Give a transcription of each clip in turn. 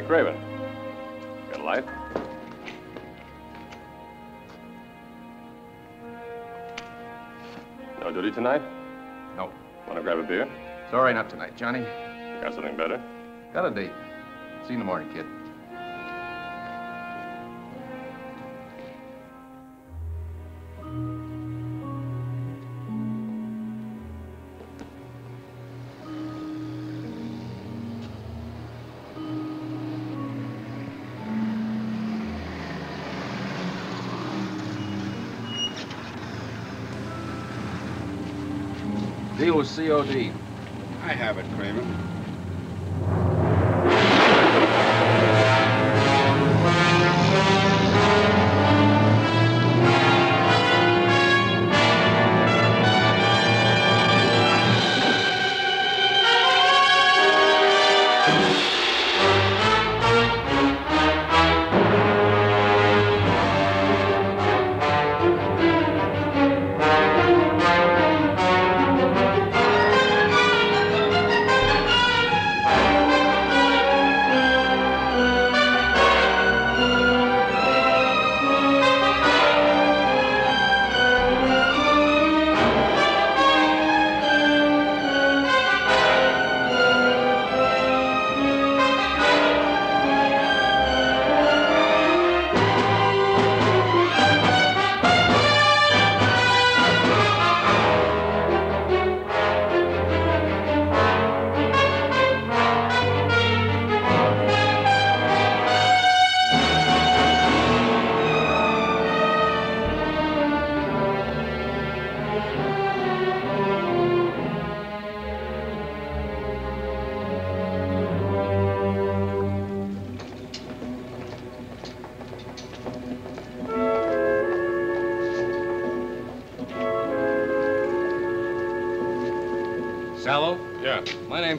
Hey, Craven. Got a light? No duty tonight? No. Want to grab a beer? Sorry, not tonight, Johnny. Got something better? Got a date. See you in the morning, kid. COD.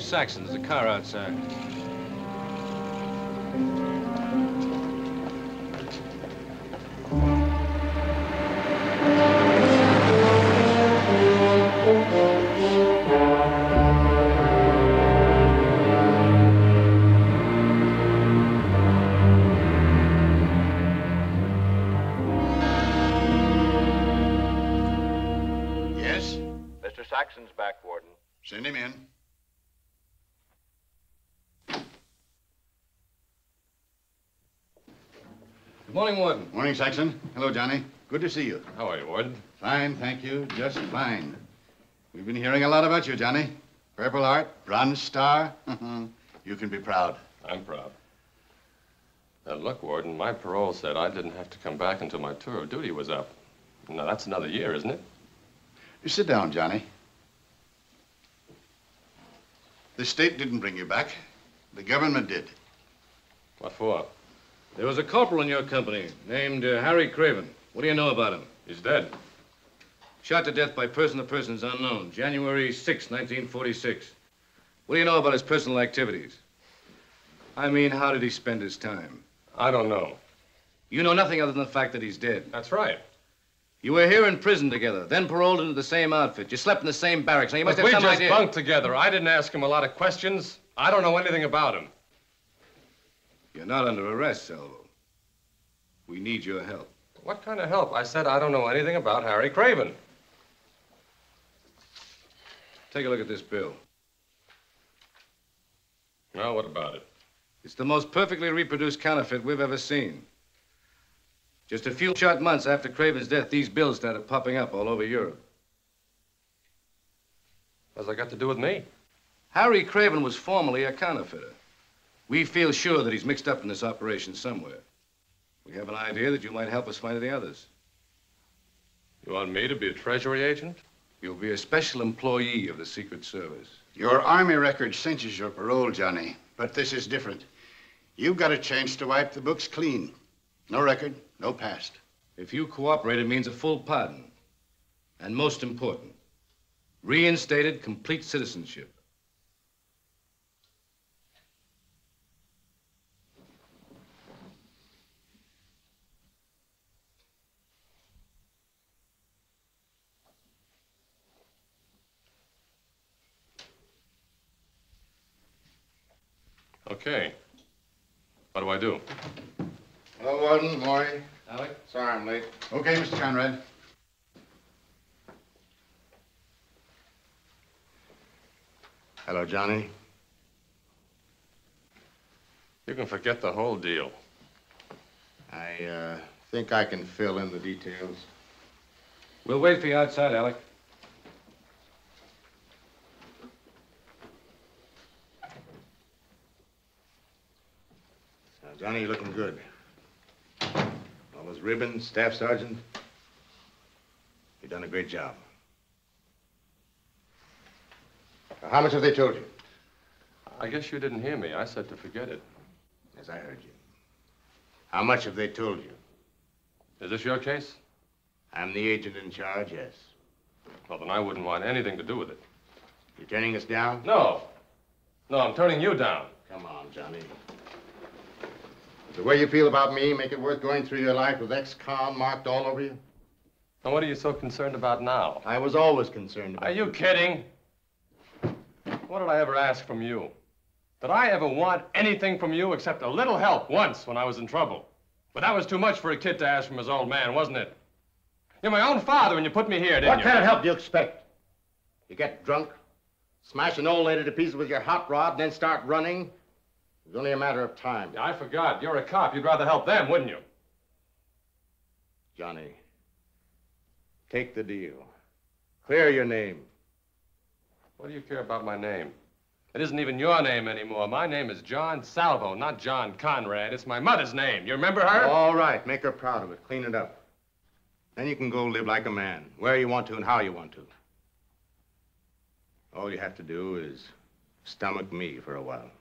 Saxon. There's a car outside. Morning, Saxon. Hello, Johnny. Good to see you. How are you, Warden? Fine, thank you. Just fine. We've been hearing a lot about you, Johnny. Purple Heart, Bronze Star. you can be proud. I'm proud. Now, look, Warden, my parole said I didn't have to come back until my tour of duty was up. Now, that's another year, isn't it? You sit down, Johnny. The state didn't bring you back. The government did. What for? There was a corporal in your company named uh, Harry Craven. What do you know about him? He's dead. Shot to death by person or persons unknown, January 6, 1946. What do you know about his personal activities? I mean, how did he spend his time? I don't know. You know nothing other than the fact that he's dead. That's right. You were here in prison together, then paroled into the same outfit. You slept in the same barracks. Now, you must Look, have we some just idea. bunked together. I didn't ask him a lot of questions. I don't know anything about him. You're not under arrest, Salvo. We need your help. What kind of help? I said I don't know anything about Harry Craven. Take a look at this bill. Now, what about it? It's the most perfectly reproduced counterfeit we've ever seen. Just a few short months after Craven's death, these bills started popping up all over Europe. What's that got to do with me? Harry Craven was formerly a counterfeiter. We feel sure that he's mixed up in this operation somewhere. We have an idea that you might help us find the others. You want me to be a treasury agent? You'll be a special employee of the Secret Service. Your army record cinches your parole, Johnny. But this is different. You've got a chance to wipe the books clean. No record, no past. If you cooperate, it means a full pardon. And most important, reinstated complete citizenship. Okay. What do I do? Hello, Warden, Maury. Alec? Sorry I'm late. Okay, Mr. Conrad. Hello, Johnny. You can forget the whole deal. I, uh, think I can fill in the details. We'll wait for you outside, Alec. Johnny, you're looking good. All those ribbons, staff sergeant. You've done a great job. Now, how much have they told you? I guess you didn't hear me. I said to forget it. Yes, I heard you. How much have they told you? Is this your case? I'm the agent in charge, yes. Well, then I wouldn't want anything to do with it. You're turning us down? No. No, I'm turning you down. Come on, Johnny. Does the way you feel about me make it worth going through your life with ex-con marked all over you? And what are you so concerned about now? I was always concerned about Are you kidding? What did I ever ask from you? Did I ever want anything from you except a little help once when I was in trouble? But that was too much for a kid to ask from his old man, wasn't it? You're my own father when you put me here, didn't What you? kind of help do you expect? You get drunk, smash an old lady to pieces with your hot rod, and then start running? It's only a matter of time. Yeah, I forgot. You're a cop. You'd rather help them, wouldn't you? Johnny, take the deal. Clear your name. What do you care about my name? It isn't even your name anymore. My name is John Salvo, not John Conrad. It's my mother's name. You remember her? All right, make her proud of it. Clean it up. Then you can go live like a man, where you want to and how you want to. All you have to do is stomach me for a while.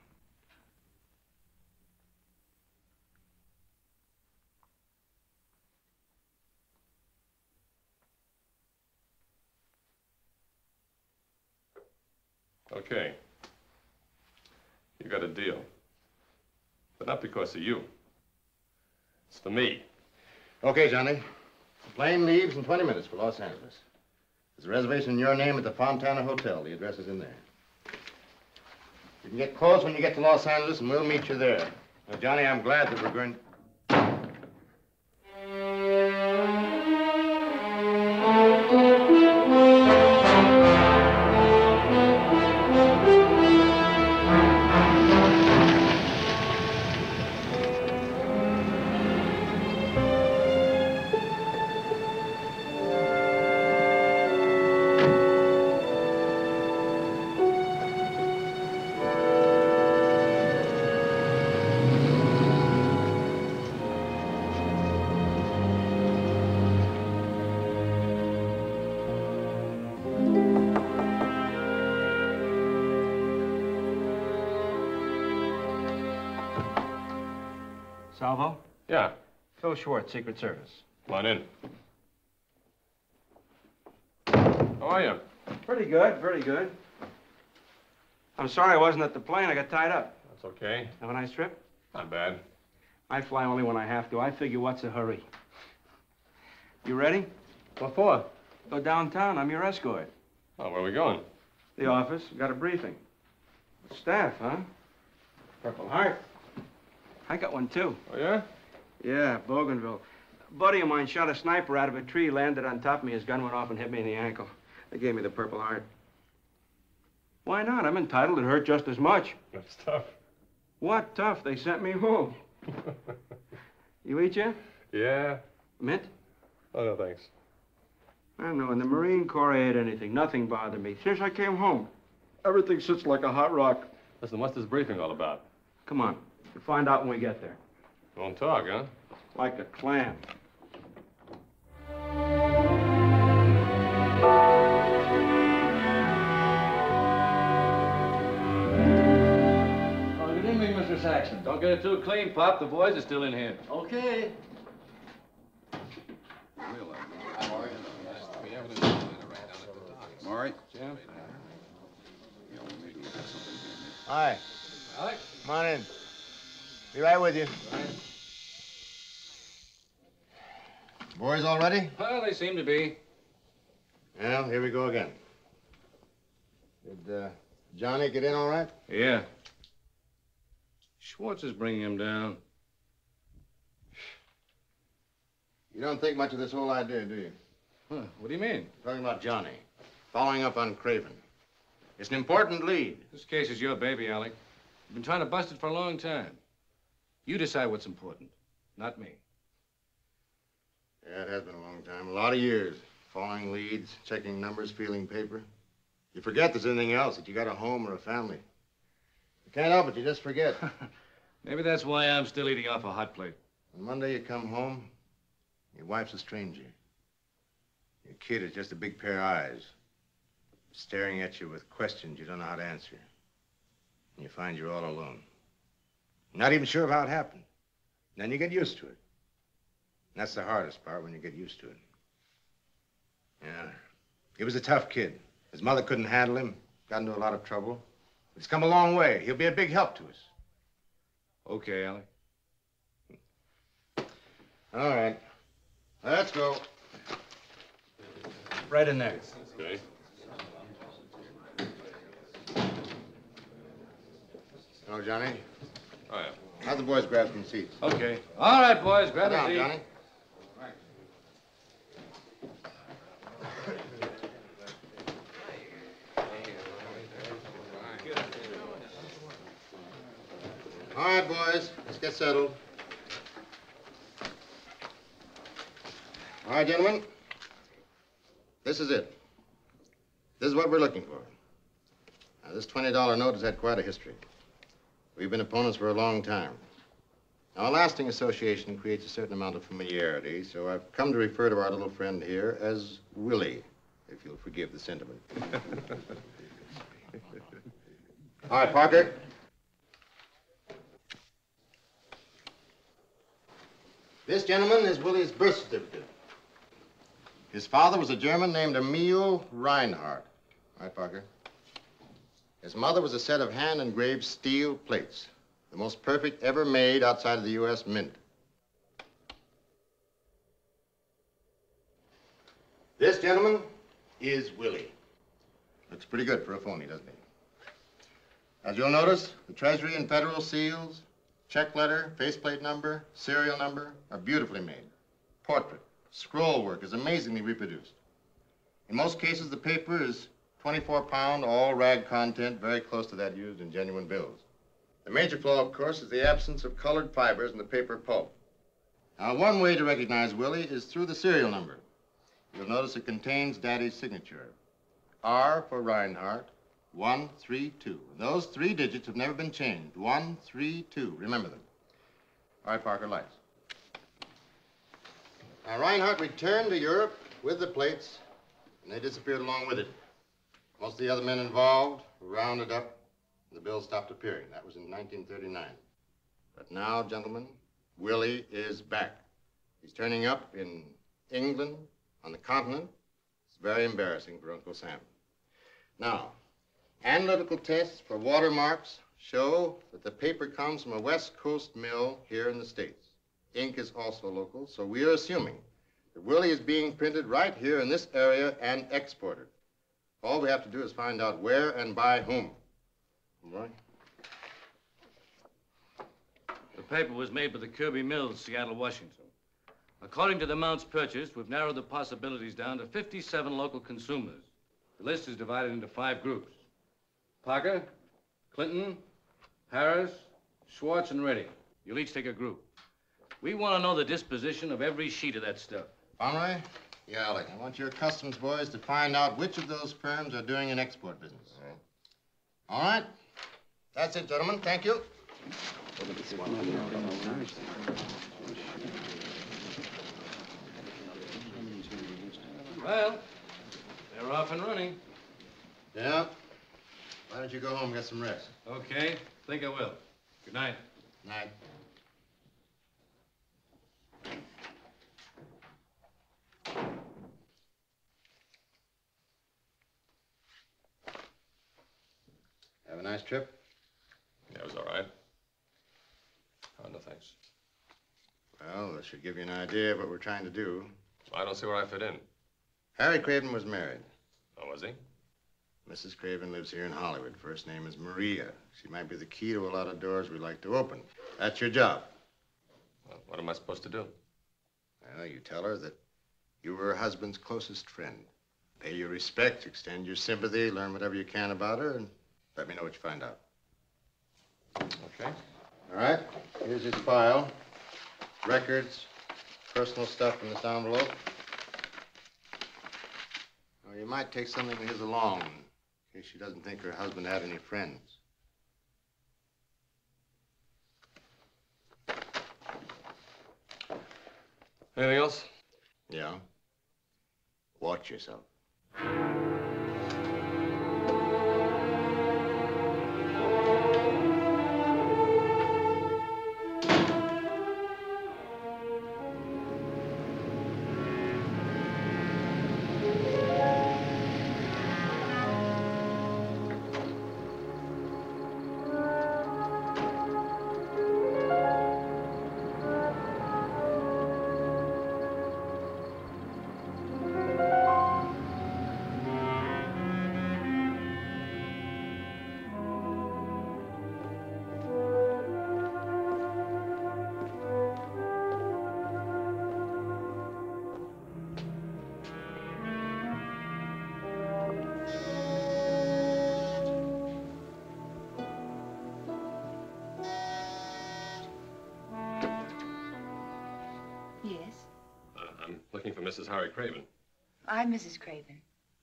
Okay. You got a deal. But not because of you. It's for me. Okay, Johnny. The plane leaves in 20 minutes for Los Angeles. There's a reservation in your name at the Fontana Hotel. The address is in there. You can get close when you get to Los Angeles, and we'll meet you there. Now, Johnny, I'm glad that we're going... Schwartz, Secret Service. Come on in. How are you? Pretty good, pretty good. I'm sorry I wasn't at the plane. I got tied up. That's okay. Have a nice trip? Not bad. I fly only when I have to. I figure what's a hurry? You ready? What for? Go downtown. I'm your escort. Oh, where are we going? The office. Got a briefing. Staff, huh? Purple Heart. I got one, too. Oh, yeah? Yeah, Bougainville. A buddy of mine shot a sniper out of a tree, landed on top of me. His gun went off and hit me in the ankle. They gave me the Purple Heart. Why not? I'm entitled. It hurt just as much. That's tough. What tough? They sent me home. You eat yet? yeah? Mint? Oh, no, thanks. I don't know. In the Marine Corps, I ate anything. Nothing bothered me. Since I came home, everything sits like a hot rock. Listen, what's this briefing all about? Come on. We'll find out when we get there. Won't talk, huh? Like a clam. Oh, good evening, Mr. Saxon. Don't get it too clean, Pop. The boys are still in here. Okay. Maury? Jim? Hi. Alec? Come on in. Be right with you. Boys all ready? Well, they seem to be. Well, here we go again. Did uh, Johnny get in all right? Yeah. Schwartz is bringing him down. You don't think much of this whole idea, do you? Huh, what do you mean? Talking about Johnny. Following up on Craven. It's an important lead. This case is your baby, Alec. You've been trying to bust it for a long time. You decide what's important, not me. Yeah, it has been a long time. A lot of years. Following leads, checking numbers, feeling paper. You forget there's anything else, that you got a home or a family. You can't help it, you just forget. Maybe that's why I'm still eating off a hot plate. And one day you come home, your wife's a stranger. Your kid is just a big pair of eyes, staring at you with questions you don't know how to answer. And you find you're all alone. Not even sure of how it happened. Then you get used to it. And that's the hardest part when you get used to it. Yeah. He was a tough kid. His mother couldn't handle him, got into a lot of trouble. He's come a long way. He'll be a big help to us. Okay, Alec. All right. Let's go. Right in there. Okay. Hello, Johnny. Oh, yeah. How'd the boys grab some seats? Okay. All right, boys, grab Sit a down, seat. Johnny. All right, boys, let's get settled. All right, gentlemen. This is it. This is what we're looking for. Now, this $20 note has had quite a history. We've been opponents for a long time. Now, a lasting association creates a certain amount of familiarity, so I've come to refer to our little friend here as Willie, if you'll forgive the sentiment. All right, Parker. This gentleman is Willie's birth certificate. His father was a German named Emil Reinhardt. Right, Parker. His mother was a set of hand-engraved steel plates. The most perfect ever made outside of the U.S. Mint. This gentleman is Willie. Looks pretty good for a phony, doesn't he? As you'll notice, the Treasury and Federal seals, check letter, faceplate number, serial number are beautifully made. Portrait, scroll work is amazingly reproduced. In most cases, the paper is 24 pound, all rag content, very close to that used in genuine bills. The major flaw, of course, is the absence of colored fibers in the paper pulp. Now, one way to recognize Willie is through the serial number. You'll notice it contains Daddy's signature. R for Reinhardt, 132. Those three digits have never been changed. 132. Remember them. All right, Parker, lights. Now, Reinhardt returned to Europe with the plates, and they disappeared along with it. Most of the other men involved were rounded up and the bill stopped appearing. That was in 1939. But now, gentlemen, Willie is back. He's turning up in England, on the continent. It's very embarrassing for Uncle Sam. Now, analytical tests for watermarks show that the paper comes from a West Coast mill here in the States. Ink is also local, so we are assuming that Willie is being printed right here in this area and exported. All we have to do is find out where and by whom. All right? The paper was made by the Kirby Mills, Seattle, Washington. According to the amounts purchased, we've narrowed the possibilities down to 57 local consumers. The list is divided into five groups. Parker, Clinton, Harris, Schwartz, and Reddy. You'll each take a group. We want to know the disposition of every sheet of that stuff. Pomeroy? Yeah, Alec. I want your customs boys to find out which of those firms are doing an export business. All right? That's it, gentlemen. Thank you. Well, they're off and running. Yeah. Why don't you go home and get some rest? Okay, think I will. Good night. Night. Have a nice trip? Yeah, it was all right. Oh, no thanks. Well, this should give you an idea of what we're trying to do. I don't see where I fit in. Harry Craven was married. Oh, was he? Mrs. Craven lives here in Hollywood. First name is Maria. She might be the key to a lot of doors we'd like to open. That's your job. Well, what am I supposed to do? Well, you tell her that you were her husband's closest friend. Pay your respects, extend your sympathy, learn whatever you can about her, and let me know what you find out. Okay. All right, here's his file. Records, personal stuff in this envelope. Well, you might take something of his along, in case she doesn't think her husband had any friends. Anything else? Yeah? Watch yourself. Harry Craven. I'm Mrs. Craven.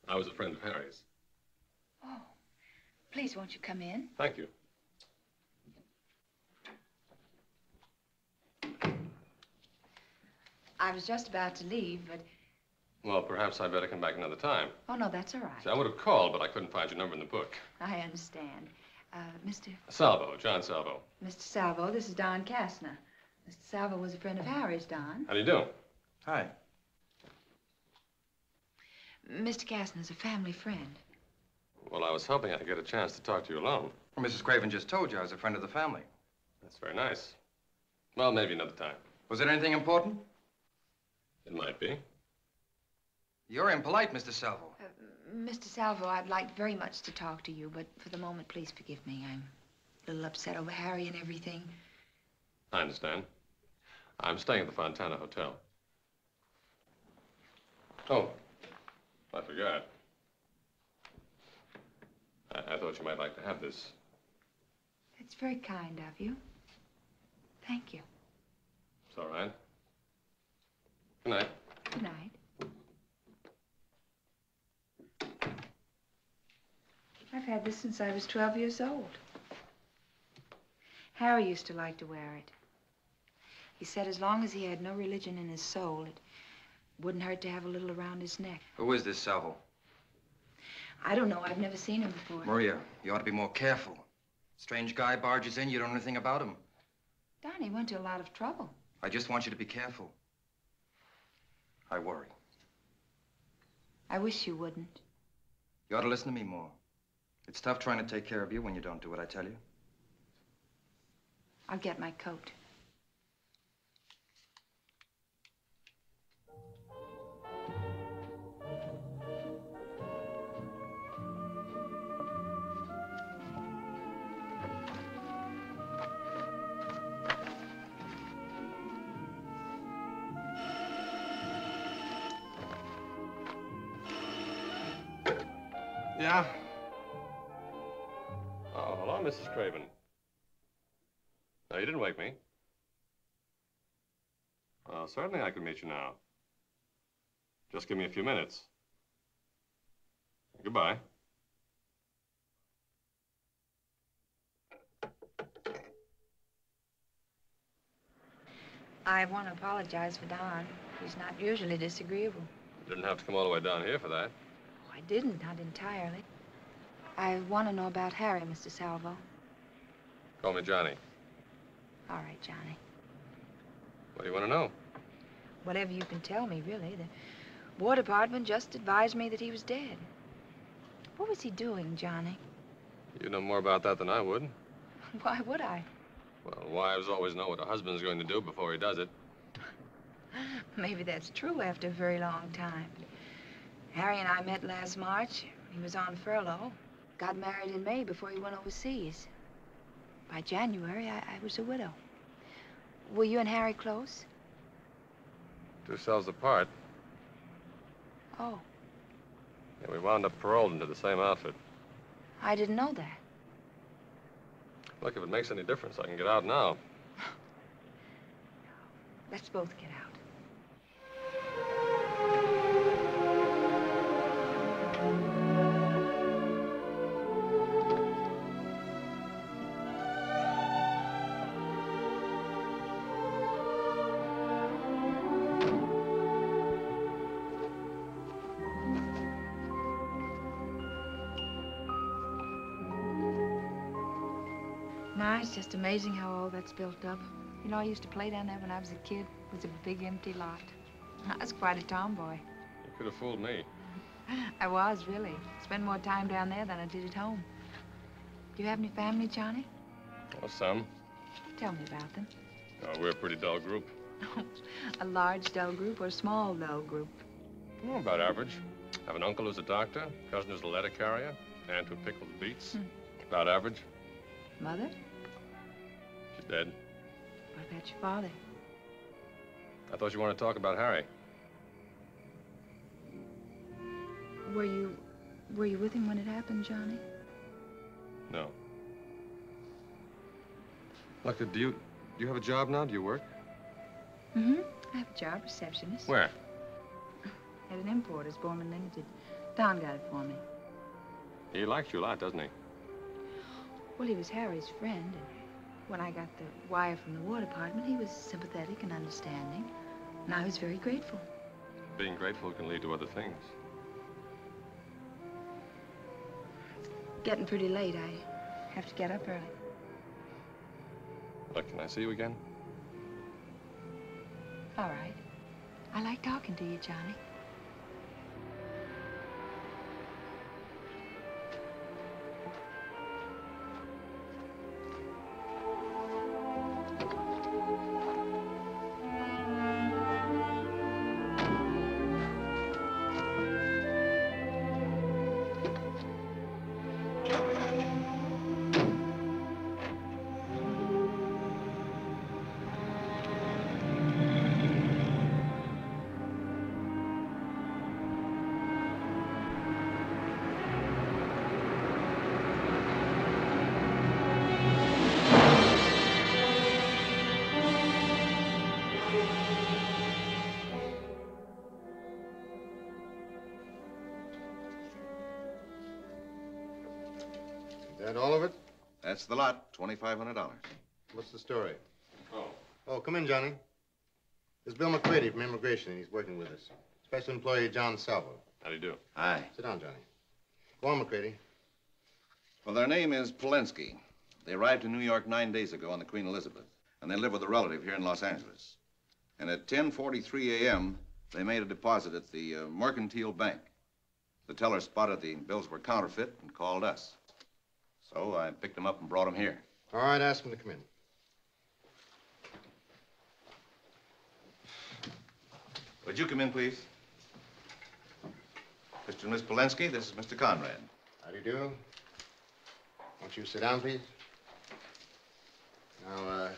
I was a friend of Harry's. Oh, please won't you come in? Thank you. I was just about to leave, but Well, perhaps I'd better come back another time. oh no, that's all right. See, I would have called, but I couldn't find your number in the book. I understand. Uh, Mr. Salvo, John Salvo. Mr. Salvo, this is Don Kastner. Mr. Salvo was a friend of Harry's, Don. How do you do? Hi. Mr. Kastner's a family friend. Well, I was hoping I'd get a chance to talk to you alone. Well, Mrs. Craven just told you I was a friend of the family. That's very nice. Well, maybe another time. Was it anything important? It might be. You're impolite, Mr. Salvo. Uh, Mr. Salvo, I'd like very much to talk to you, but for the moment, please forgive me. I'm a little upset over Harry and everything. I understand. I'm staying at the Fontana Hotel. Oh, I forgot. I, I thought you might like to have this. That's very kind of you. Thank you. It's all right. Good night. Good night. I've had this since I was 12 years old. Harry used to like to wear it. He said as long as he had no religion in his soul, it wouldn't hurt to have a little around his neck. Who is this Salvo? I don't know. I've never seen him before. Maria, you ought to be more careful. Strange guy barges in, you don't know anything about him. Don, he went to a lot of trouble. I just want you to be careful. I worry. I wish you wouldn't. You ought to listen to me more. It's tough trying to take care of you when you don't do what I tell you. I'll get my coat. Yeah? Oh, hello, Mrs. Craven. No, you didn't wake me. Well, certainly I can meet you now. Just give me a few minutes. Goodbye. I want to apologize for Don. He's not usually disagreeable. Didn't have to come all the way down here for that. I didn't, not entirely. I want to know about Harry, Mr. Salvo. Call me Johnny. All right, Johnny. What do you want to know? Whatever you can tell me, really. The War Department just advised me that he was dead. What was he doing, Johnny? You know more about that than I would. Why would I? Well, wives always know what a husband's going to do before he does it. Maybe that's true after a very long time. Harry and I met last March. He was on furlough. Got married in May before he went overseas. By January, I, I was a widow. Were you and Harry close? Two cells apart. Oh, Yeah, we wound up paroled into the same outfit. I didn't know that. Look, if it makes any difference, I can get out now. Let's both get out. Just amazing how all that's built up. You know, I used to play down there when I was a kid. It was a big empty lot. I was quite a tomboy. You could have fooled me. I was, really. Spent more time down there than I did at home. Do you have any family, Johnny? Well, some. Tell me about them. Oh, we're a pretty dull group. a large, dull group or a small, dull group? Oh, about average. Have an uncle who's a doctor, cousin who's a letter carrier, aunt who pickles beets. Hmm. About average. Mother? Dead. What about your father? I thought you wanted to talk about Harry. Were you... were you with him when it happened, Johnny? No. Look, do you, do you have a job now? Do you work? Mm-hmm. I have a job, receptionist. Where? At an importer's, Borman Limited. Don got it for me. He likes you a lot, doesn't he? Well, he was Harry's friend, and when I got the wire from the War Department, he was sympathetic and understanding, and I was very grateful. Being grateful can lead to other things. Getting pretty late. I have to get up early. Look, can I see you again? All right. I like talking to you, Johnny. The lot, $2,500. What's the story? Oh. Oh, come in, Johnny. This is Bill McCready from Immigration, and he's working with us. Special employee John Salvo. How do you do? Hi. Sit down, Johnny. Go on, McCready. Well, their name is Polensky. They arrived in New York nine days ago on the Queen Elizabeth, and they live with a relative here in Los Angeles. And at 10.43 a.m., they made a deposit at the uh, Mercantile Bank. The teller spotted the bills were counterfeit and called us. So I picked him up and brought him here. All right, ask him to come in. Would you come in, please? Mr. and Miss Polensky, this is Mr. Conrad. How do you do? Won't you sit down, please? Now, uh,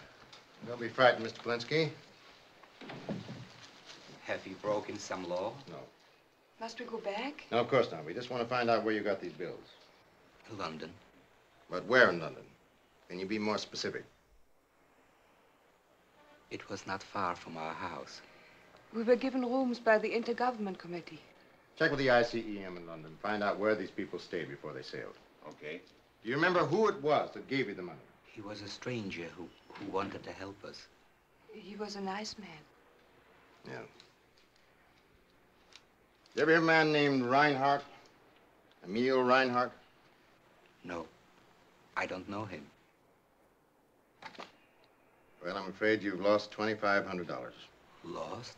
don't be frightened, Mr. Polensky. Have you broken some law? No. Must we go back? No, of course not. We just want to find out where you got these bills. London. But where in London? Can you be more specific? It was not far from our house. We were given rooms by the Intergovernment Committee. Check with the ICEM in London. Find out where these people stayed before they sailed. Okay. Do you remember who it was that gave you the money? He was a stranger who, who wanted to help us. He was a nice man. Yeah. Did You ever hear a man named Reinhardt? Emil Reinhardt? No, I don't know him. Well, I'm afraid you've lost $2,500. Lost?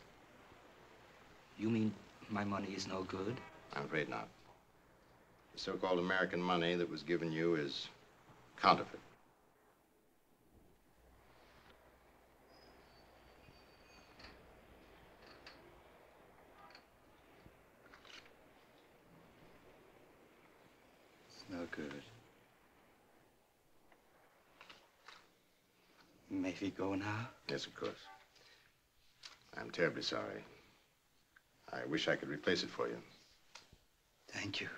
You mean my money is no good? I'm afraid not. The so-called American money that was given you is counterfeit. No good. We go now? Yes, of course. I'm terribly sorry. I wish I could replace it for you. Thank you.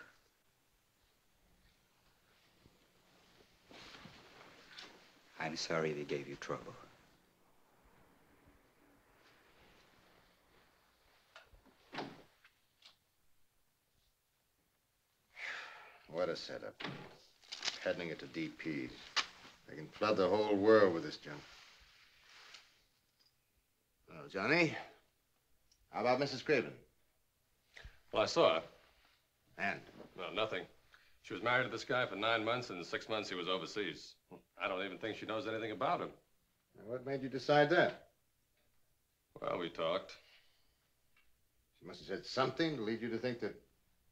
I'm sorry we gave you trouble. What a setup. Heading it to DP. They can flood the whole world with this junk. Oh, Johnny. How about Mrs. Craven? Well, I saw her. And? Well, nothing. She was married to this guy for nine months, and in six months he was overseas. I don't even think she knows anything about him. Now, what made you decide that? Well, we talked. She must have said something to lead you to think that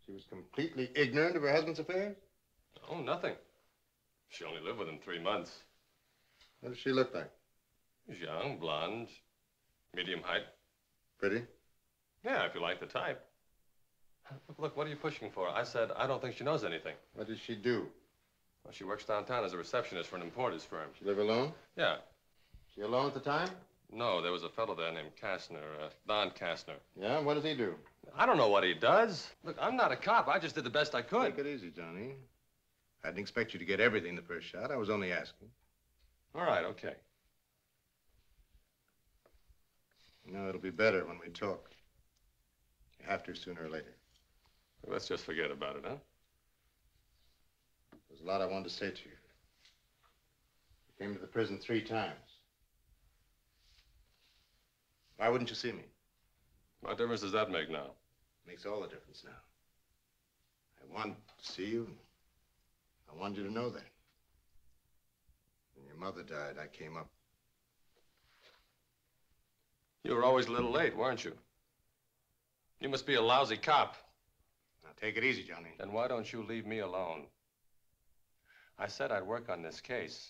she was completely ignorant of her husband's affairs? Oh, nothing. She only lived with him three months. What does she look like? She's young, blonde, medium height. Pretty? Yeah, if you like the type. Look, what are you pushing for? I said I don't think she knows anything. What does she do? Well, she works downtown as a receptionist for an importer's firm. She live alone? Yeah. She alone at the time? No, there was a fellow there named Kastner, uh, Don Kastner. Yeah, what does he do? I don't know what he does. Look, I'm not a cop. I just did the best I could. Take it easy, Johnny. I didn't expect you to get everything the first shot. I was only asking. All right, okay. Know, it'll be better when we talk. You have to sooner or later. Let's just forget about it, huh? There's a lot I wanted to say to you. You came to the prison three times. Why wouldn't you see me? What difference does that make now? Makes all the difference now. I want to see you. I wanted you to know that. When your mother died, I came up. You were always a little late, weren't you? You must be a lousy cop. Now, take it easy, Johnny. Then why don't you leave me alone? I said I'd work on this case,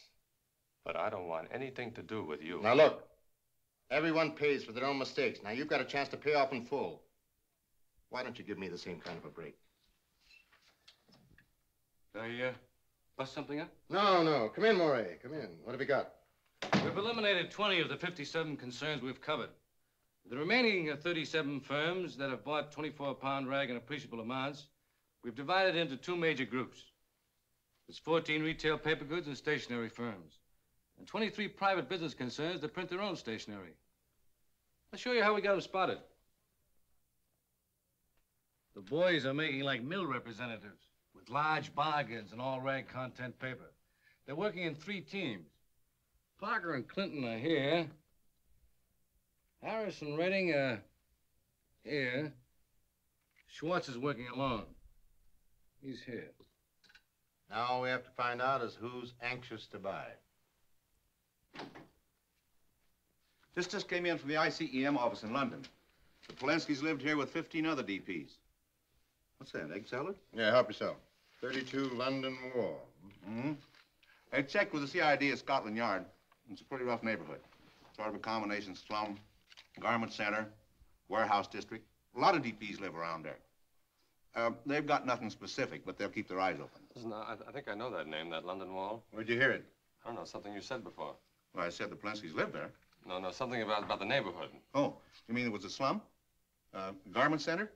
but I don't want anything to do with you. Now, look. Everyone pays for their own mistakes. Now, you've got a chance to pay off in full. Why don't you give me the same kind of a break? I, uh, bust something up? No, no. Come in, Maury. Come in. What have you got? We've eliminated 20 of the 57 concerns we've covered. The remaining uh, 37 firms that have bought 24-pound rag in appreciable amounts, we've divided into two major groups. There's 14 retail paper goods and stationery firms, and 23 private business concerns that print their own stationery. I'll show you how we got them spotted. The boys are making like mill representatives with large bargains and all rag content paper. They're working in three teams. Parker and Clinton are here. Harris and Redding are here. Schwartz is working alone. He's here. Now all we have to find out is who's anxious to buy. This just came in from the ICEM office in London. The Polenskis lived here with 15 other DPs. What's that, egg salad? Yeah, help yourself. 32 London Wall. Mm-hmm. I checked with the CID at Scotland Yard. It's a pretty rough neighborhood. Sort of a combination slum, garment center, warehouse district. A lot of DPs live around there. Uh, they've got nothing specific, but they'll keep their eyes open. Listen, I, I think I know that name, that London Wall. Where'd you hear it? I don't know, something you said before. Well, I said the Polenskis lived there. No, no, something about, about the neighborhood. Oh, you mean it was a slum? Uh, garment center?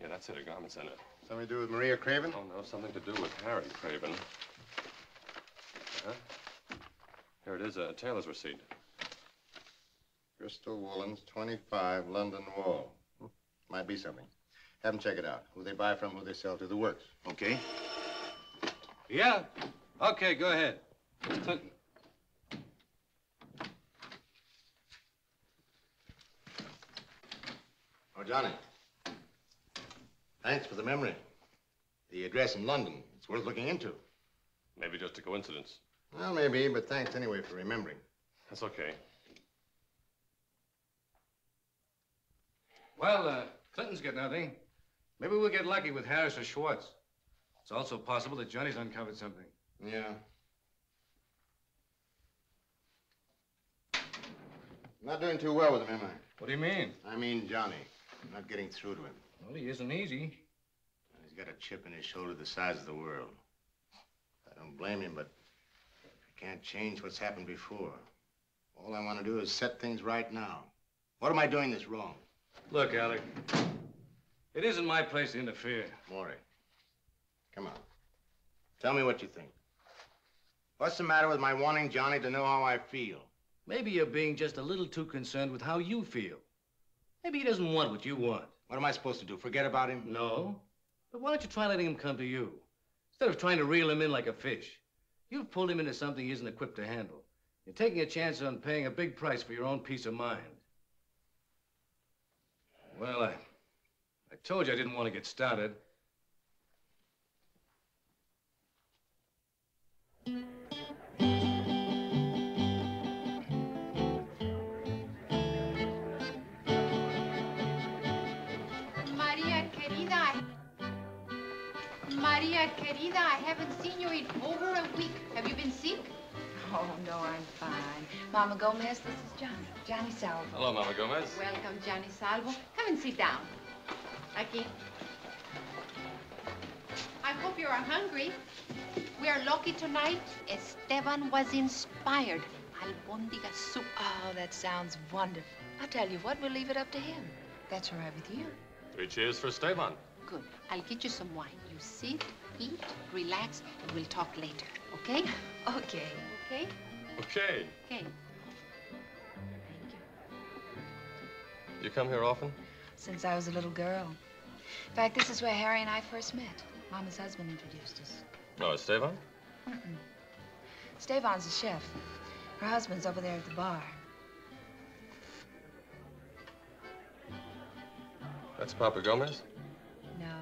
Yeah, that's it, a garment center. Something to do with Maria Craven? Oh, no, something to do with Harry Craven. Huh? Here it is, a tailor's receipt. Crystal Woolens, 25 London Wall. Hmm. Might be something. Have them check it out. Who they buy from, who they sell to, the works. Okay. Yeah? Okay, go ahead. It's Clinton. Oh, Johnny. Thanks for the memory. The address in London. It's worth looking into. Maybe just a coincidence. Well, maybe, but thanks anyway for remembering. That's okay. Well, uh, Clinton's got nothing. Maybe we'll get lucky with Harris or Schwartz. It's also possible that Johnny's uncovered something. Yeah. Not doing too well with him, am I? What do you mean? I mean Johnny. I'm not getting through to him. Well, he isn't easy. He's got a chip in his shoulder the size of the world. I don't blame him, but I can't change what's happened before. All I want to do is set things right now. What am I doing that's wrong? Look, Alec, it isn't my place to interfere. Maury, come on. Tell me what you think. What's the matter with my wanting Johnny to know how I feel? Maybe you're being just a little too concerned with how you feel. Maybe he doesn't want what you want. What am I supposed to do? Forget about him? No. But why don't you try letting him come to you? Instead of trying to reel him in like a fish. You've pulled him into something he isn't equipped to handle. You're taking a chance on paying a big price for your own peace of mind. Well, I, I told you I didn't want to get started. Maria querida. Maria querida, I haven't seen you in over a week. Have you been sick? Oh, no, I'm fine. Mama Gomez, this is Johnny. Johnny Salvo. Hello, Mama Gomez. Welcome, Johnny Salvo. Come and sit down. Aquí. I hope you are hungry. We are lucky tonight. Esteban was inspired. Albondiga soup. Oh, that sounds wonderful. I'll tell you what, we'll leave it up to him. That's all right with you. Three cheers for Esteban. Good. I'll get you some wine. You sit, eat, relax, and we'll talk later. Okay? Okay. Okay? Okay. Okay. You come here often? Since I was a little girl. In fact, this is where Harry and I first met. Mama's husband introduced us. Oh, Esteban? Mm-mm. Esteban's a chef. Her husband's over there at the bar. That's Papa Gomez? No.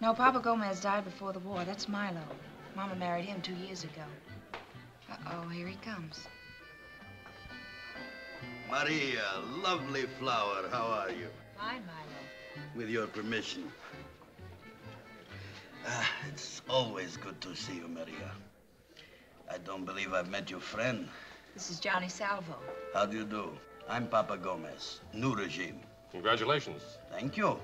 No, Papa Gomez died before the war. That's Milo. Mama married him two years ago. Uh-oh, here he comes. Maria, lovely flower, how are you? Fine, Milo. With your permission. Ah, it's always good to see you, Maria. I don't believe I've met your friend. This is Johnny Salvo. How do you do? I'm Papa Gomez, new regime. Congratulations. Thank you.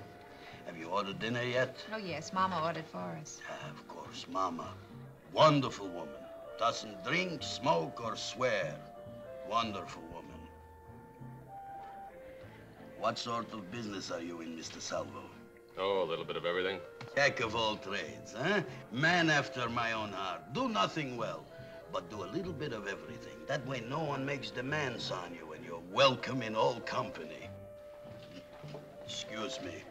Have you ordered dinner yet? Oh, yes, Mama ordered for us. Ah, of course, Mama. Wonderful woman. Doesn't drink, smoke, or swear. Wonderful woman. What sort of business are you in, Mr. Salvo? Oh, a little bit of everything. Jack of all trades, huh? Man after my own heart. Do nothing well, but do a little bit of everything. That way no one makes demands on you and you're welcome in all company. Excuse me.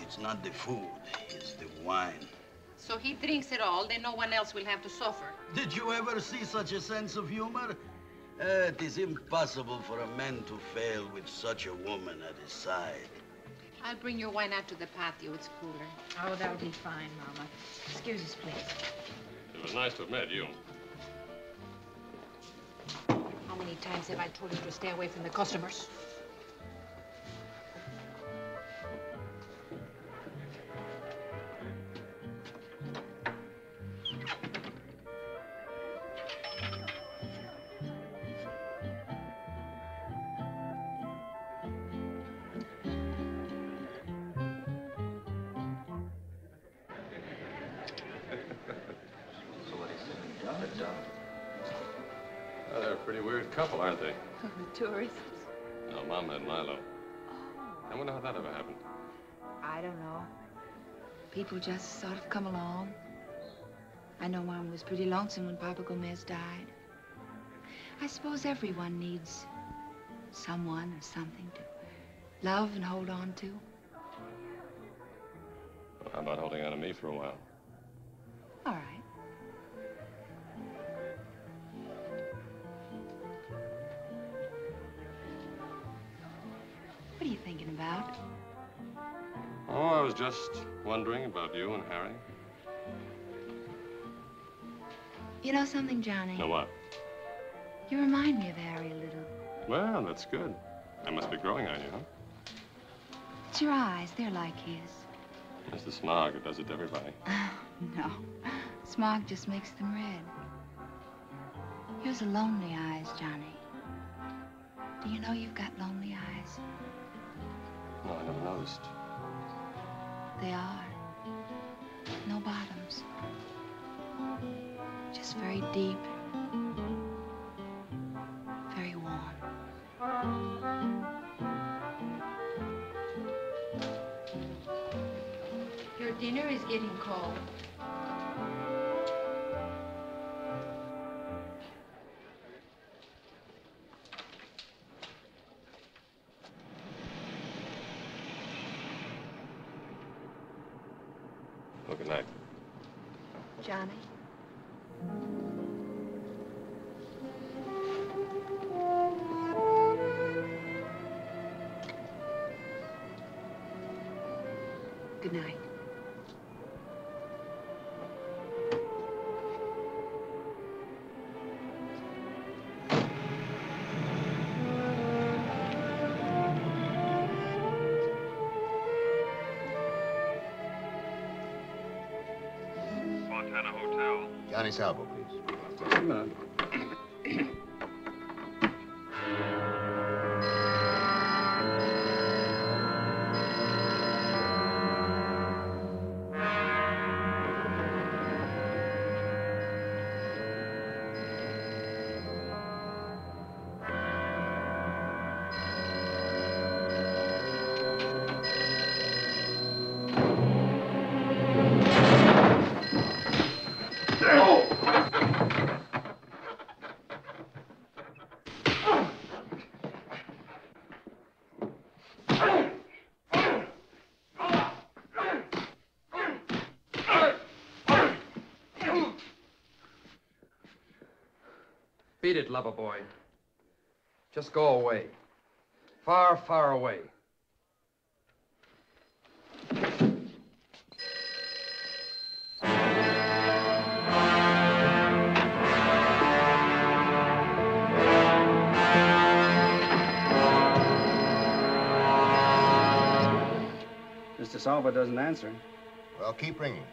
It's not the food, it's the wine. So he drinks it all, then no one else will have to suffer. Did you ever see such a sense of humor? Uh, it is impossible for a man to fail with such a woman at his side. I'll bring your wine out to the patio. It's cooler. Oh, that'll be fine, Mama. Excuse us, please. It was nice to have met you. How many times have I told you to stay away from the customers? Tourists? No, Mama and Milo. Oh. I wonder how that ever happened. I don't know. People just sort of come along. I know Mama was pretty lonesome when Papa Gomez died. I suppose everyone needs someone or something to love and hold on to. Well, how about holding on to me for a while? All right. Thinking about? Oh, I was just wondering about you and Harry. You know something, Johnny? Know what? You remind me of Harry a little. Well, that's good. I must be growing on you, huh? It's your eyes. They're like his. It's the smog that does it to everybody. Oh, no. Smog just makes them red. Yours are lonely eyes, Johnny. Do you know you've got lonely eyes? No, I never noticed. They are. No bottoms. Just very deep, very warm. Your dinner is getting cold. Hotel. Johnny Beat it, lover boy. Just go away. Far, far away. Mr. Salvo doesn't answer. Well, keep ringing.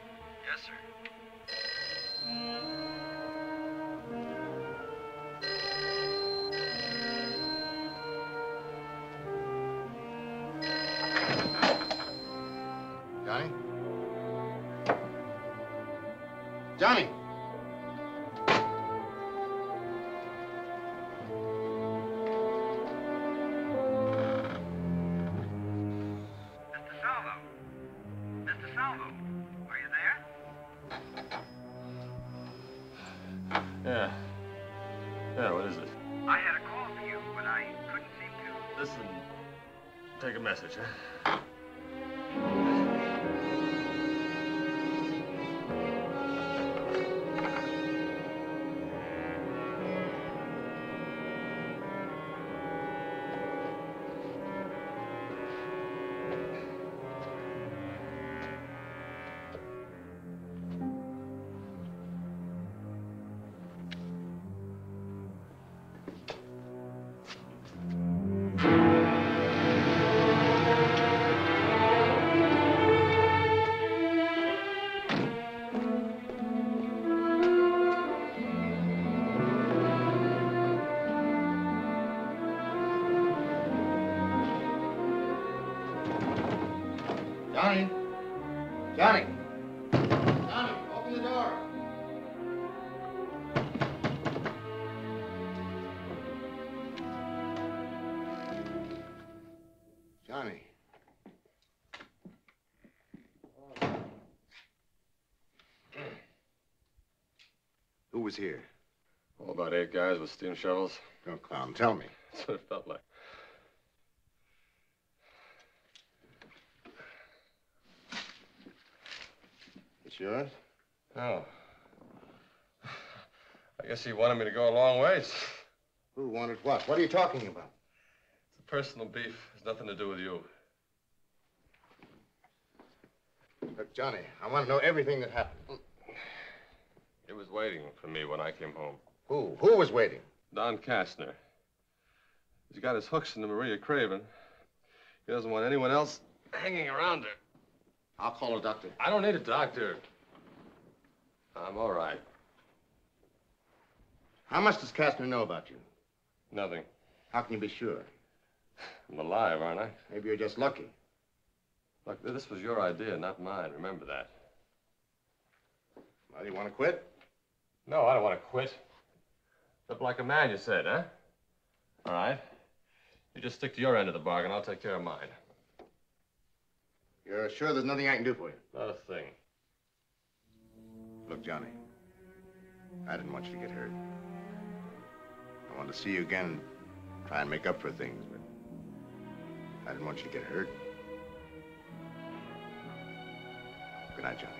Johnny! Was here? All about eight guys with steam shovels. Oh, Don't clown. Tell me. That's what it felt like. It's yours? No. I guess he wanted me to go a long ways. Who wanted what? What are you talking about? It's a personal beef. It's nothing to do with you. Look, Johnny, I want to know everything that happened. Waiting for me when I came home. Who? Who was waiting? Don Kastner. He's got his hooks into Maria Craven. He doesn't want anyone else hanging around her. I'll call a doctor. I don't need a doctor. I'm all right. How much does Kastner know about you? Nothing. How can you be sure? I'm alive, aren't I? Maybe you're just lucky. Look, this was your idea, not mine. Remember that. Well, you want to quit? No, I don't want to quit. Live like a man, you said, huh? All right. You just stick to your end of the bargain. I'll take care of mine. You're sure there's nothing I can do for you? Not a thing. Look, Johnny, I didn't want you to get hurt. I wanted to see you again and try and make up for things, but I didn't want you to get hurt. Good night, Johnny.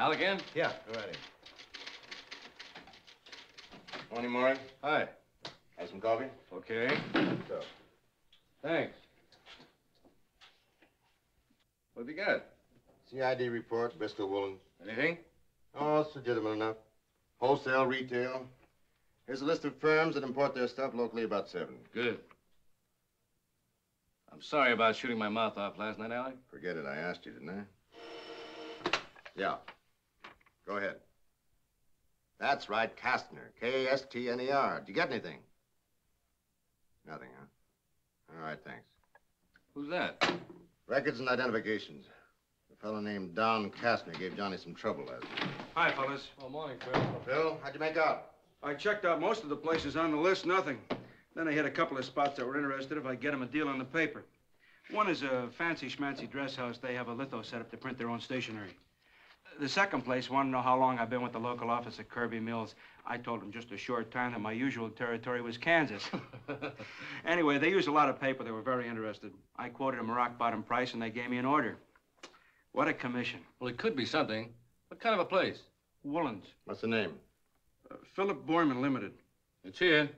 Al again? Yeah, go right in. Morning, Maury. Hi. Have some coffee? Okay. So. Thanks. What have you got? CID report, Bristol Woolen. Anything? Oh, it's legitimate enough. Wholesale, retail. Here's a list of firms that import their stuff locally, about seven. Good. I'm sorry about shooting my mouth off last night, Alec. Forget it, I asked you, didn't I? Yeah. Go ahead. That's right, Kastner. K-A-S-T-N-E-R. Did you get anything? Nothing, huh? All right, thanks. Who's that? Records and identifications. A fellow named Don Kastner gave Johnny some trouble last night. Hi, fellas. Oh, morning, Phil. Phil, how'd you make out? I checked out most of the places on the list, nothing. Then I hit a couple of spots that were interested if I'd get them a deal on the paper. One is a fancy schmancy dress house. They have a litho set up to print their own stationery. The second place wanted to know how long I've been with the local office at Kirby Mills. I told them just a short time that my usual territory was Kansas. anyway, they used a lot of paper. They were very interested. I quoted them a rock bottom price, and they gave me an order. What a commission. Well, it could be something. What kind of a place? Woolens. What's the name? Uh, Philip Borman Limited. It's here.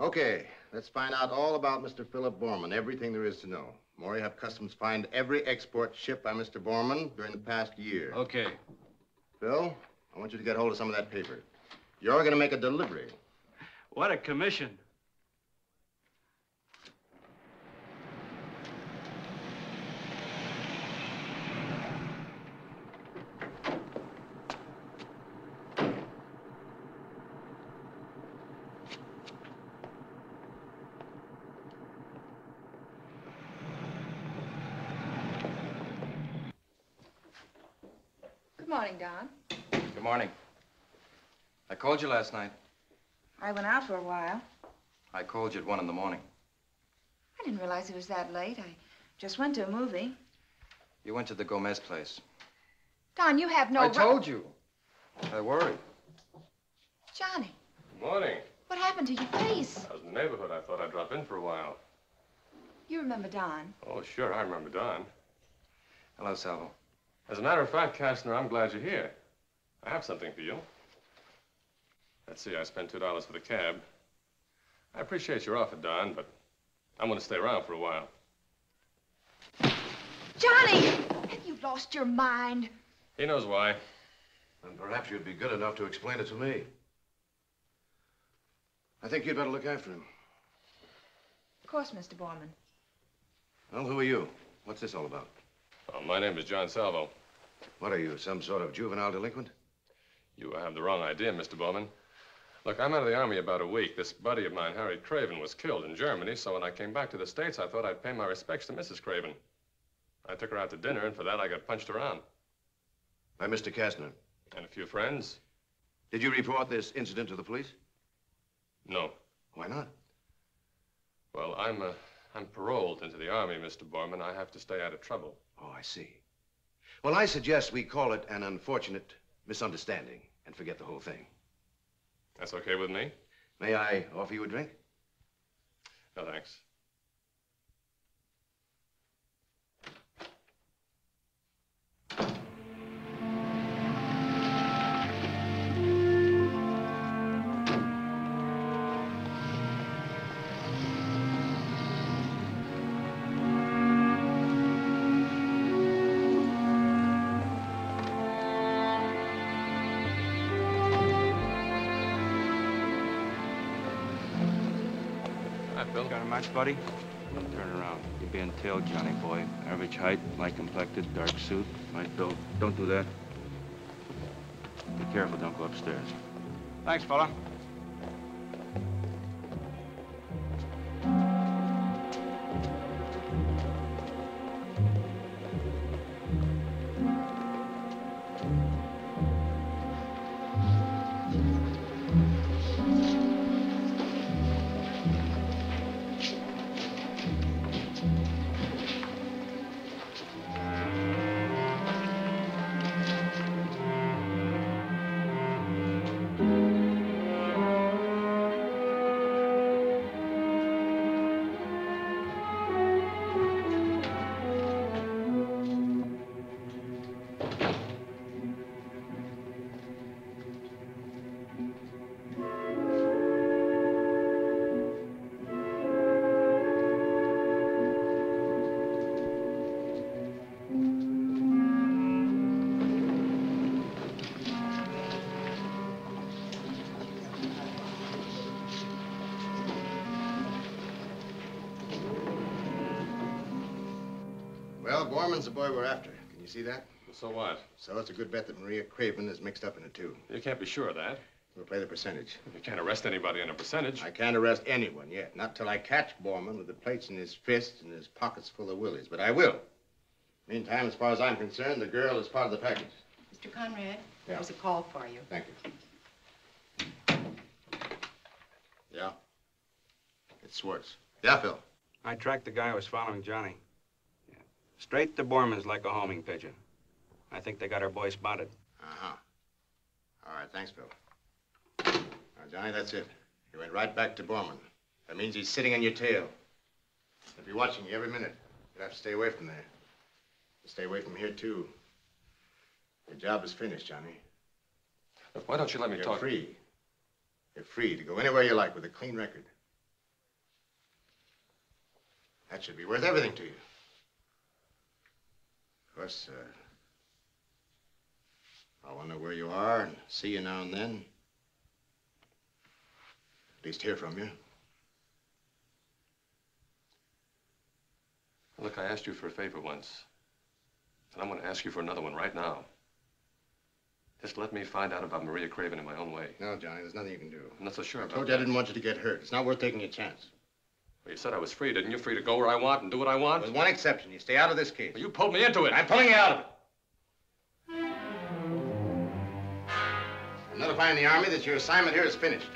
Okay, let's find out all about Mr. Philip Borman, everything there is to know. Maury, have customs find every export ship by Mr. Borman during the past year. Okay. Phil, I want you to get hold of some of that paper. You're going to make a delivery. What a commission. Good morning, Don. Good morning. I called you last night. I went out for a while. I called you at one in the morning. I didn't realize it was that late. I just went to a movie. You went to the Gomez place. Don, you have no I told you. I worried. Johnny, Good Morning. what happened to your face? I was in the neighborhood. I thought I'd drop in for a while. You remember Don. Oh, sure, I remember Don. Hello, Salvo. As a matter of fact, Kastner, I'm glad you're here. I have something for you. Let's see, I spent two dollars for the cab. I appreciate your offer, Don, but I'm going to stay around for a while. Johnny! Have you lost your mind? He knows why. And perhaps you'd be good enough to explain it to me. I think you'd better look after him. Of course, Mr. Borman. Well, who are you? What's this all about? Oh, my name is John Salvo. What are you, some sort of juvenile delinquent? You have the wrong idea, Mr. Borman. Look, I'm out of the army about a week. This buddy of mine, Harry Craven, was killed in Germany, so when I came back to the States, I thought I'd pay my respects to Mrs. Craven. I took her out to dinner, and for that, I got punched around. By Mr. Kastner. And a few friends? Did you report this incident to the police? No. Why not? Well, I'm, uh, I'm paroled into the army, Mr. Borman. I have to stay out of trouble. Oh, I see. Well, I suggest we call it an unfortunate misunderstanding and forget the whole thing. That's okay with me? May I offer you a drink? No, thanks. Buddy? Turn around. You're being tailed, Johnny boy. Average height, light complected, dark suit, light build. Don't do that. Be careful, don't go upstairs. Thanks, fella. Boy we're after. Can you see that? So what? So it's a good bet that Maria Craven is mixed up in it, too. You can't be sure of that. We'll play the percentage. You can't arrest anybody on a percentage. I can't arrest anyone yet. Not till I catch Borman with the plates in his fists and his pockets full of willies. But I will. Meantime, as far as I'm concerned, the girl is part of the package. Mr. Conrad, Yeah. there's a call for you. Thank you. Yeah? It's Schwartz. Yeah, Phil. I tracked the guy who was following Johnny. Yeah. Straight to Borman's like a homing pigeon. I think they got our boy spotted. Uh-huh. All right, thanks, Phil. Now, Johnny, that's it. He went right back to Borman. That means he's sitting on your tail. He'll be watching you every minute. You'll have to stay away from there. Stay away from here, too. Your job is finished, Johnny. Look, why don't you let me talk? You're free. You're free to go anywhere you like with a clean record. That should be worth everything to you. Of course, uh, I want to know where you are and see you now and then. At least hear from you. Look, I asked you for a favor once. And I'm going to ask you for another one right now. Just let me find out about Maria Craven in my own way. No, Johnny, there's nothing you can do. I'm not so sure I about told you I didn't want you to get hurt. It's not worth taking a chance. Well, you said I was free, didn't you? Free to go where I want and do what I want? With one exception. You stay out of this case. Well, you pulled me into it. I'm pulling you out of it. I'm notifying the Army that your assignment here is finished.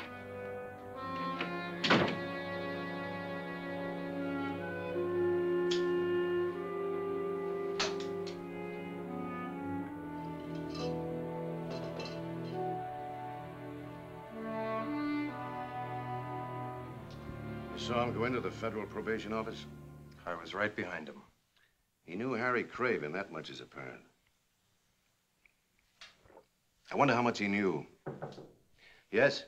Saw him go into the federal probation office? I was right behind him. He knew Harry Craven, that much is apparent. I wonder how much he knew. Yes?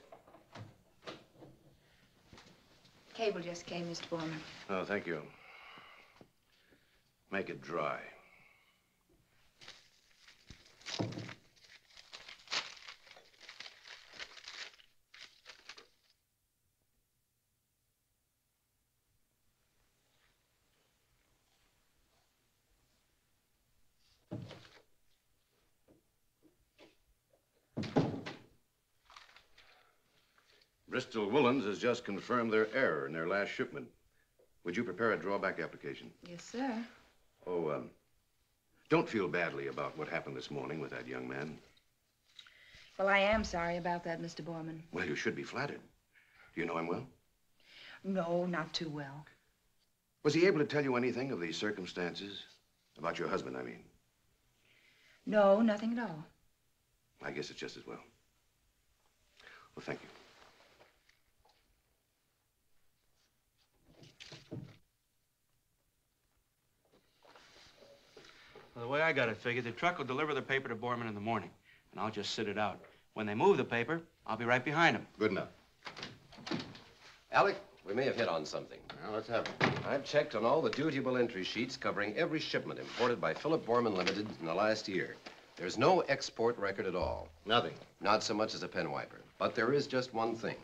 Cable just came, Mr. Borman. Oh, thank you. Make it dry. Bristol Woolens has just confirmed their error in their last shipment. Would you prepare a drawback application? Yes, sir. Oh, um, don't feel badly about what happened this morning with that young man. Well, I am sorry about that, Mr. Borman. Well, you should be flattered. Do you know him well? No, not too well. Was he able to tell you anything of these circumstances? About your husband, I mean. No, nothing at all. I guess it's just as well. Well, thank you. Well, the way I got it figured, the truck will deliver the paper to Borman in the morning, and I'll just sit it out. When they move the paper, I'll be right behind them. Good enough. Alec, we may have hit on something. Now, let's have it. I've checked on all the dutiable entry sheets covering every shipment imported by Philip Borman Limited in the last year. There's no export record at all. Nothing. Not so much as a pen wiper. But there is just one thing.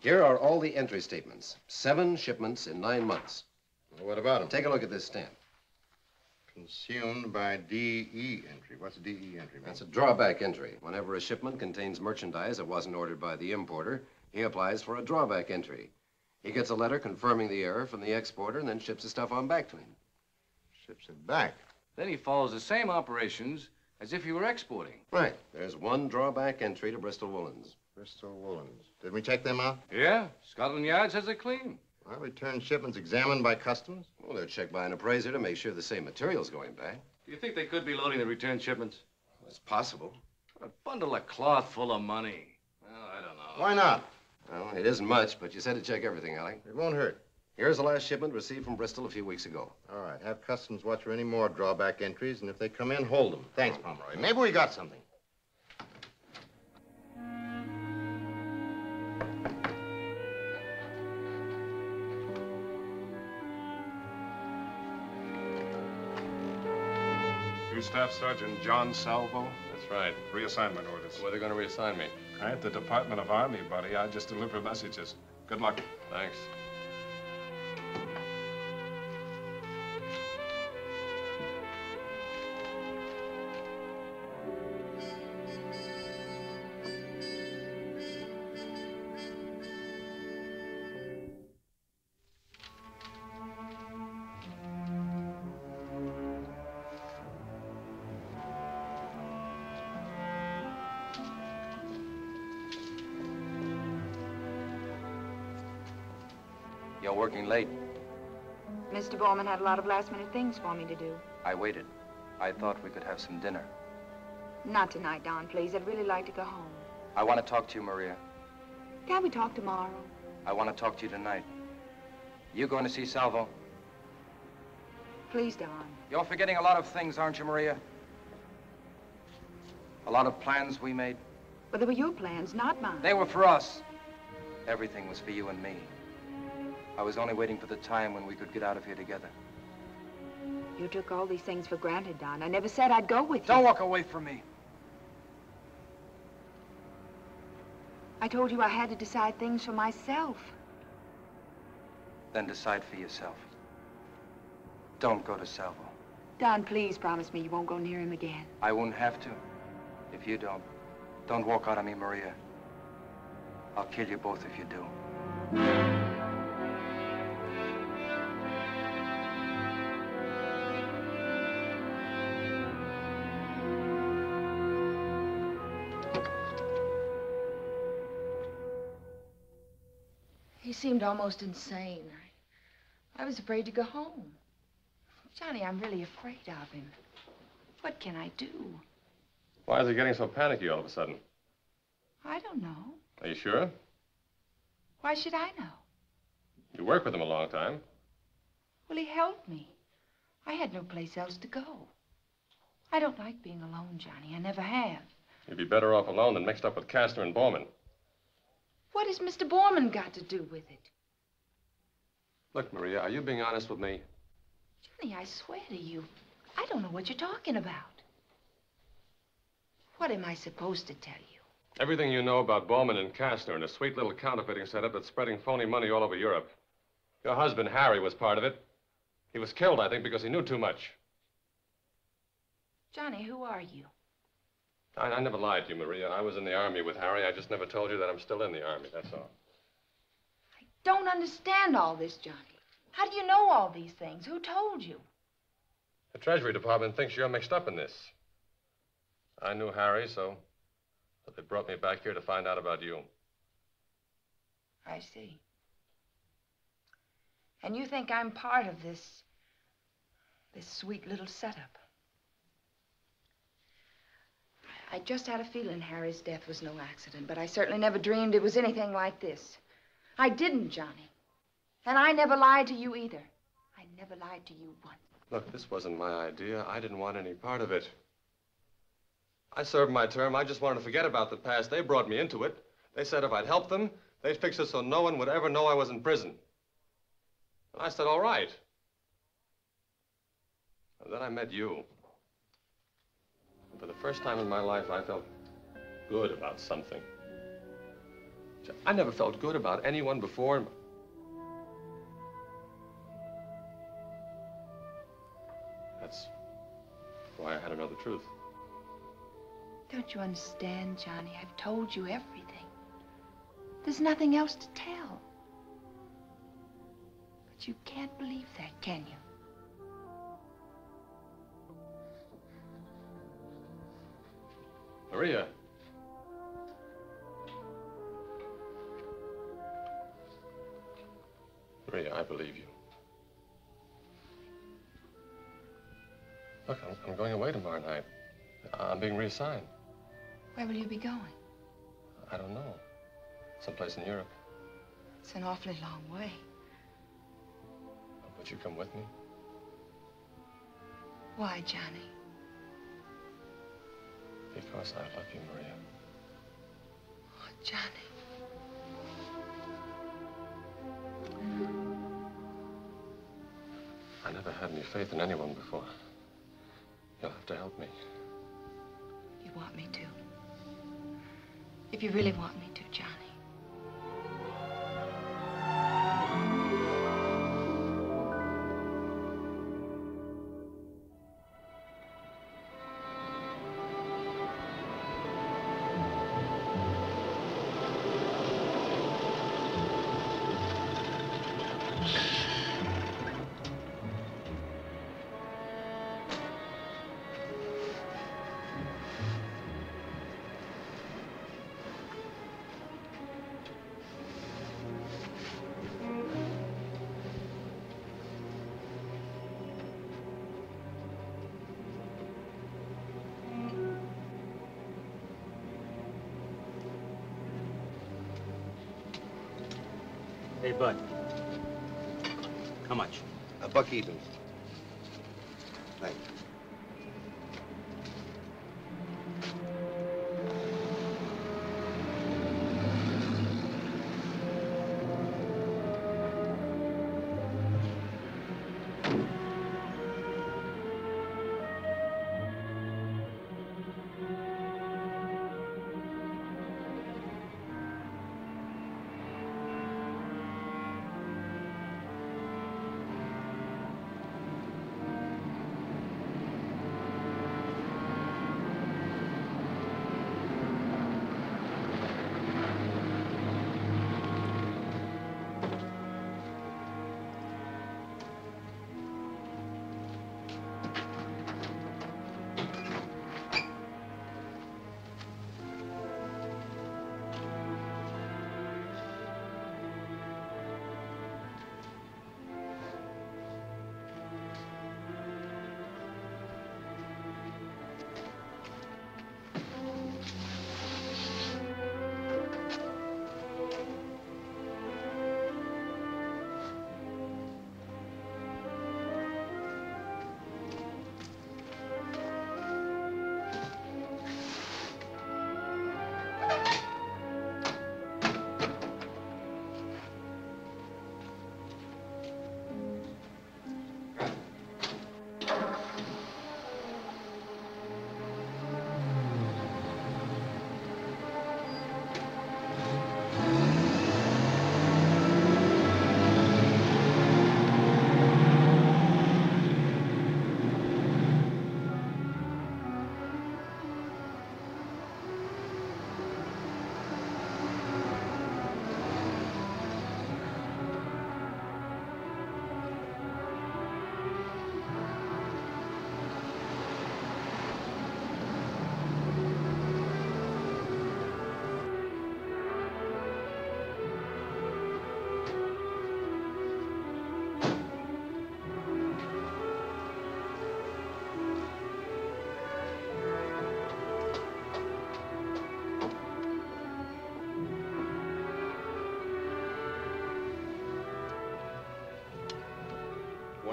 Here are all the entry statements. Seven shipments in nine months. Well, what about them? Take a look at this stamp. Consumed by DE entry. What's a DE entry? Man? That's a drawback entry. Whenever a shipment contains merchandise that wasn't ordered by the importer, he applies for a drawback entry. He gets a letter confirming the error from the exporter and then ships the stuff on back to him. Ships it back? Then he follows the same operations as if he were exporting. Right. There's one drawback entry to Bristol Woolens. Bristol Woolens. Did we check them out? Yeah, Scotland Yard says they're clean. Well, return shipments examined by customs? Well, they're checked by an appraiser to make sure the same material's going back. Do you think they could be loading the return shipments? Well, It's possible. A bundle of cloth full of money. Well, I don't know. Why not? Well, it isn't much, but you said to check everything, Alec. It won't hurt. Here's the last shipment received from Bristol a few weeks ago. All right. Have customs watch for any more drawback entries, and if they come in, hold them. Thanks, Pomeroy. Maybe we got something. Staff Sergeant John Salvo? That's right. Reassignment orders. Where are they going to reassign me? I at the Department of Army, buddy. I just deliver messages. Good luck. Thanks. Mr. Had a lot of last-minute things for me to do. I waited. I thought we could have some dinner. Not tonight, Don, please. I'd really like to go home. I want to talk to you, Maria. Can we talk tomorrow? I want to talk to you tonight. You going to see Salvo? Please, Don. You're forgetting a lot of things, aren't you, Maria? A lot of plans we made. But they were your plans, not mine. They were for us. Everything was for you and me. I was only waiting for the time when we could get out of here together. You took all these things for granted, Don. I never said I'd go with you. Don't walk away from me. I told you I had to decide things for myself. Then decide for yourself. Don't go to Salvo. Don, please promise me you won't go near him again. I won't have to. If you don't, don't walk out on me, Maria. I'll kill you both if you do. Seemed almost insane. I, I was afraid to go home. Johnny, I'm really afraid of him. What can I do? Why is he getting so panicky all of a sudden? I don't know. Are you sure? Why should I know? You worked with him a long time. Well, he helped me. I had no place else to go. I don't like being alone, Johnny. I never have. You'd be better off alone than mixed up with Kastner and Borman. What has Mr. Borman got to do with it? Look, Maria, are you being honest with me? Johnny, I swear to you, I don't know what you're talking about. What am I supposed to tell you? Everything you know about Borman and Kastner and a sweet little counterfeiting setup that's spreading phony money all over Europe. Your husband, Harry, was part of it. He was killed, I think, because he knew too much. Johnny, who are you? I, I never lied to you, Maria. I was in the army with Harry. I just never told you that I'm still in the army, that's all. I don't understand all this, Johnny. How do you know all these things? Who told you? The Treasury Department thinks you're mixed up in this. I knew Harry, so they brought me back here to find out about you. I see. And you think I'm part of this... this sweet little setup? I just had a feeling Harry's death was no accident, but I certainly never dreamed it was anything like this. I didn't, Johnny. And I never lied to you either. I never lied to you once. Look, this wasn't my idea. I didn't want any part of it. I served my term. I just wanted to forget about the past. They brought me into it. They said if I'd help them, they'd fix it so no one would ever know I was in prison. And I said, all right. And then I met you. For the first time in my life, I felt good about something. I never felt good about anyone before. That's why I had to know the truth. Don't you understand, Johnny? I've told you everything. There's nothing else to tell. But you can't believe that, can you? Maria. Maria, I believe you. Look, I'm, I'm going away tomorrow night. Uh, I'm being reassigned. Where will you be going? I don't know. Someplace in Europe. It's an awfully long way. Would you come with me? Why, Johnny? Because I love you, Maria. Oh, Johnny. I never had any faith in anyone before. You'll have to help me. You want me to? If you really want me A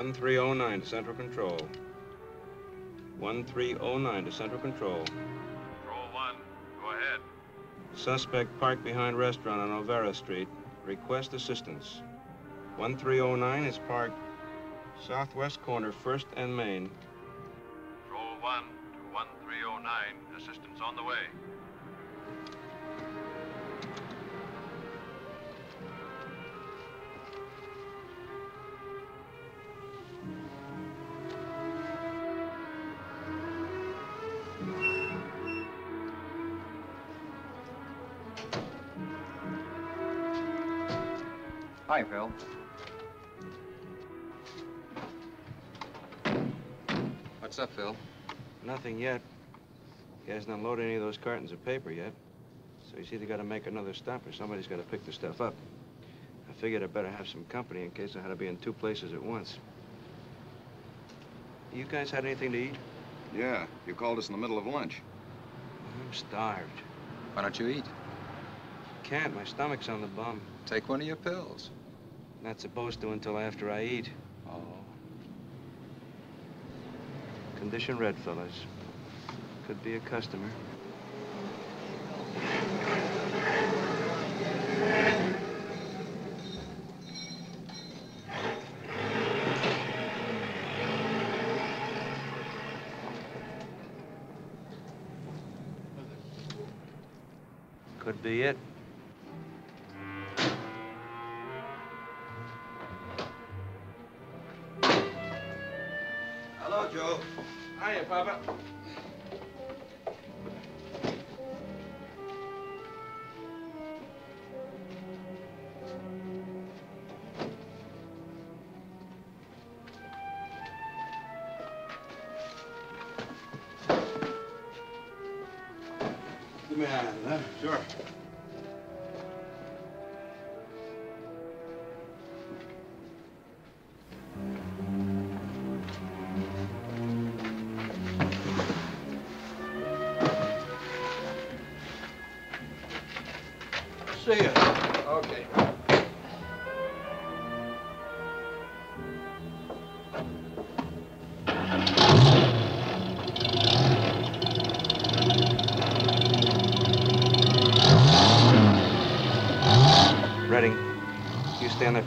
1309 to Central Control. 1309 to Central Control. Control 1, go ahead. Suspect parked behind restaurant on Olvera Street. Request assistance. 1309 is parked southwest corner, 1st and Main. Hi, Phil. What's up, Phil? Nothing yet. He hasn't unloaded any of those cartons of paper yet. So he's either got to make another stop or somebody's got to pick the stuff up. I figured I'd better have some company in case I had to be in two places at once. You guys had anything to eat? Yeah, you called us in the middle of lunch. I'm starved. Why don't you eat? Can't. My stomach's on the bum. Take one of your pills. Not supposed to until after I eat. Oh. Condition red, fellas. Could be a customer.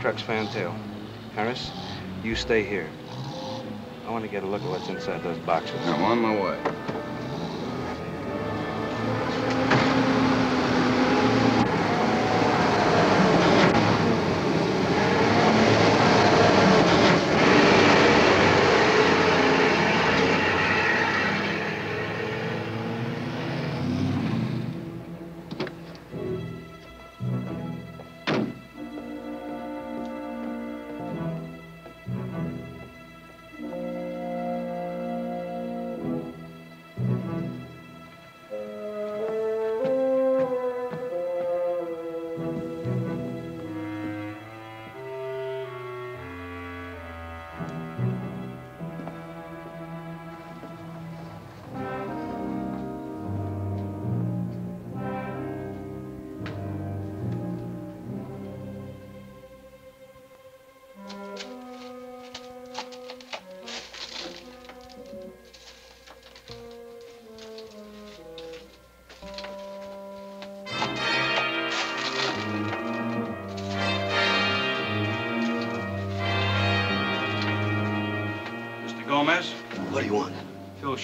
Truck's fantail. Harris, you stay here. I want to get a look at what's inside those boxes. I'm on my way.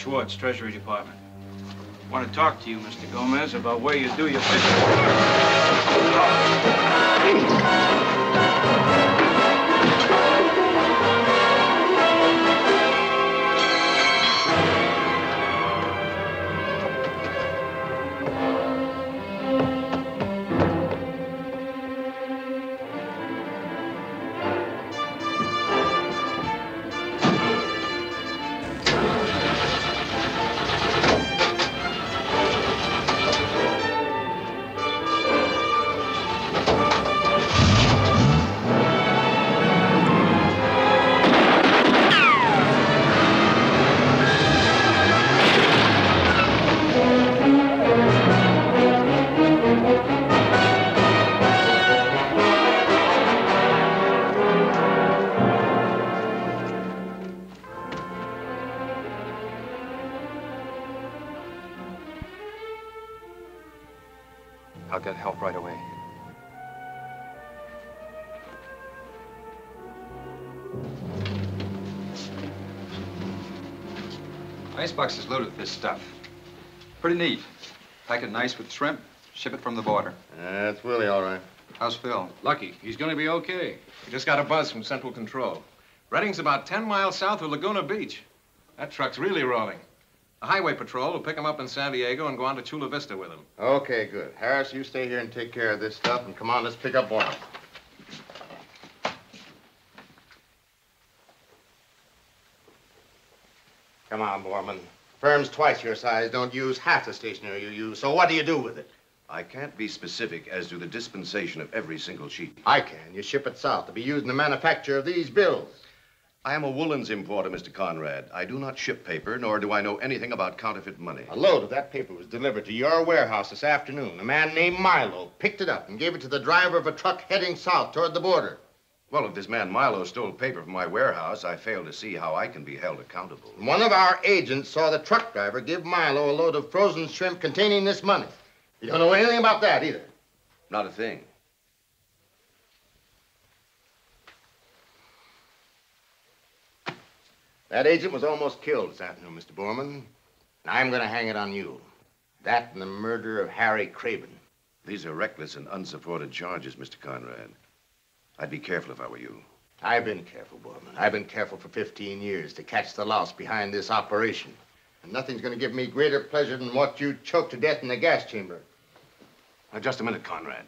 Schwartz, Treasury Department. Want to talk to you, Mr. Gomez, about where you do your business. Icebox is loaded with this stuff. Pretty neat. Pack it nice with shrimp, ship it from the border. That's really all right. How's Phil? Lucky. He's going to be okay. He just got a buzz from Central Control. Redding's about 10 miles south of Laguna Beach. That truck's really rolling. The highway patrol will pick him up in San Diego and go on to Chula Vista with him. Okay, good. Harris, you stay here and take care of this stuff, and come on, let's pick up one. Come on, Borman. Firms twice your size don't use half the stationery you use, so what do you do with it? I can't be specific as to the dispensation of every single sheet. I can. You ship it south to be used in the manufacture of these bills. I am a woolens importer, Mr. Conrad. I do not ship paper, nor do I know anything about counterfeit money. A load of that paper was delivered to your warehouse this afternoon. A man named Milo picked it up and gave it to the driver of a truck heading south toward the border. Well, if this man Milo stole paper from my warehouse, I fail to see how I can be held accountable. One of our agents saw the truck driver give Milo a load of frozen shrimp containing this money. You don't know anything about that either. Not a thing. That agent was almost killed this afternoon, Mr. Borman. And I'm going to hang it on you. That and the murder of Harry Craven. These are reckless and unsupported charges, Mr. Conrad. I'd be careful if I were you. I've been careful, Borman. I've been careful for 15 years to catch the louse behind this operation. And nothing's going to give me greater pleasure than what you choked to death in the gas chamber. Now, just a minute, Conrad.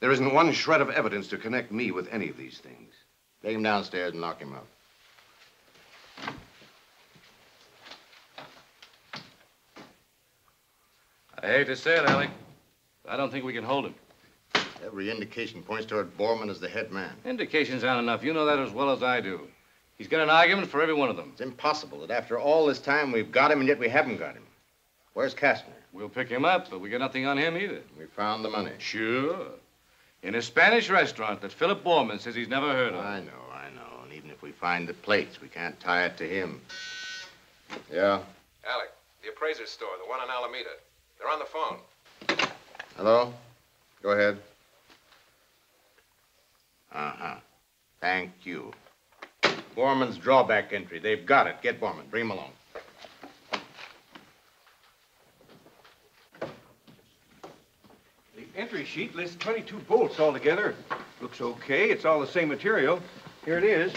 There isn't one shred of evidence to connect me with any of these things. Take him downstairs and lock him up. I hate to say it, Alec. I don't think we can hold him. Every indication points toward Borman as the head man. Indications aren't enough. You know that as well as I do. He's got an argument for every one of them. It's impossible that after all this time we've got him and yet we haven't got him. Where's Kastner? We'll pick him up, but we got nothing on him either. We found the money. Sure. In a Spanish restaurant that Philip Borman says he's never heard of. I know, I know. And even if we find the plates, we can't tie it to him. Yeah. Alec, the appraiser's store, the one on Alameda. They're on the phone. Hello? Go ahead. Uh-huh. Thank you. Borman's drawback entry. They've got it. Get Borman. Bring him along. The entry sheet lists 22 bolts altogether. Looks okay. It's all the same material. Here it is.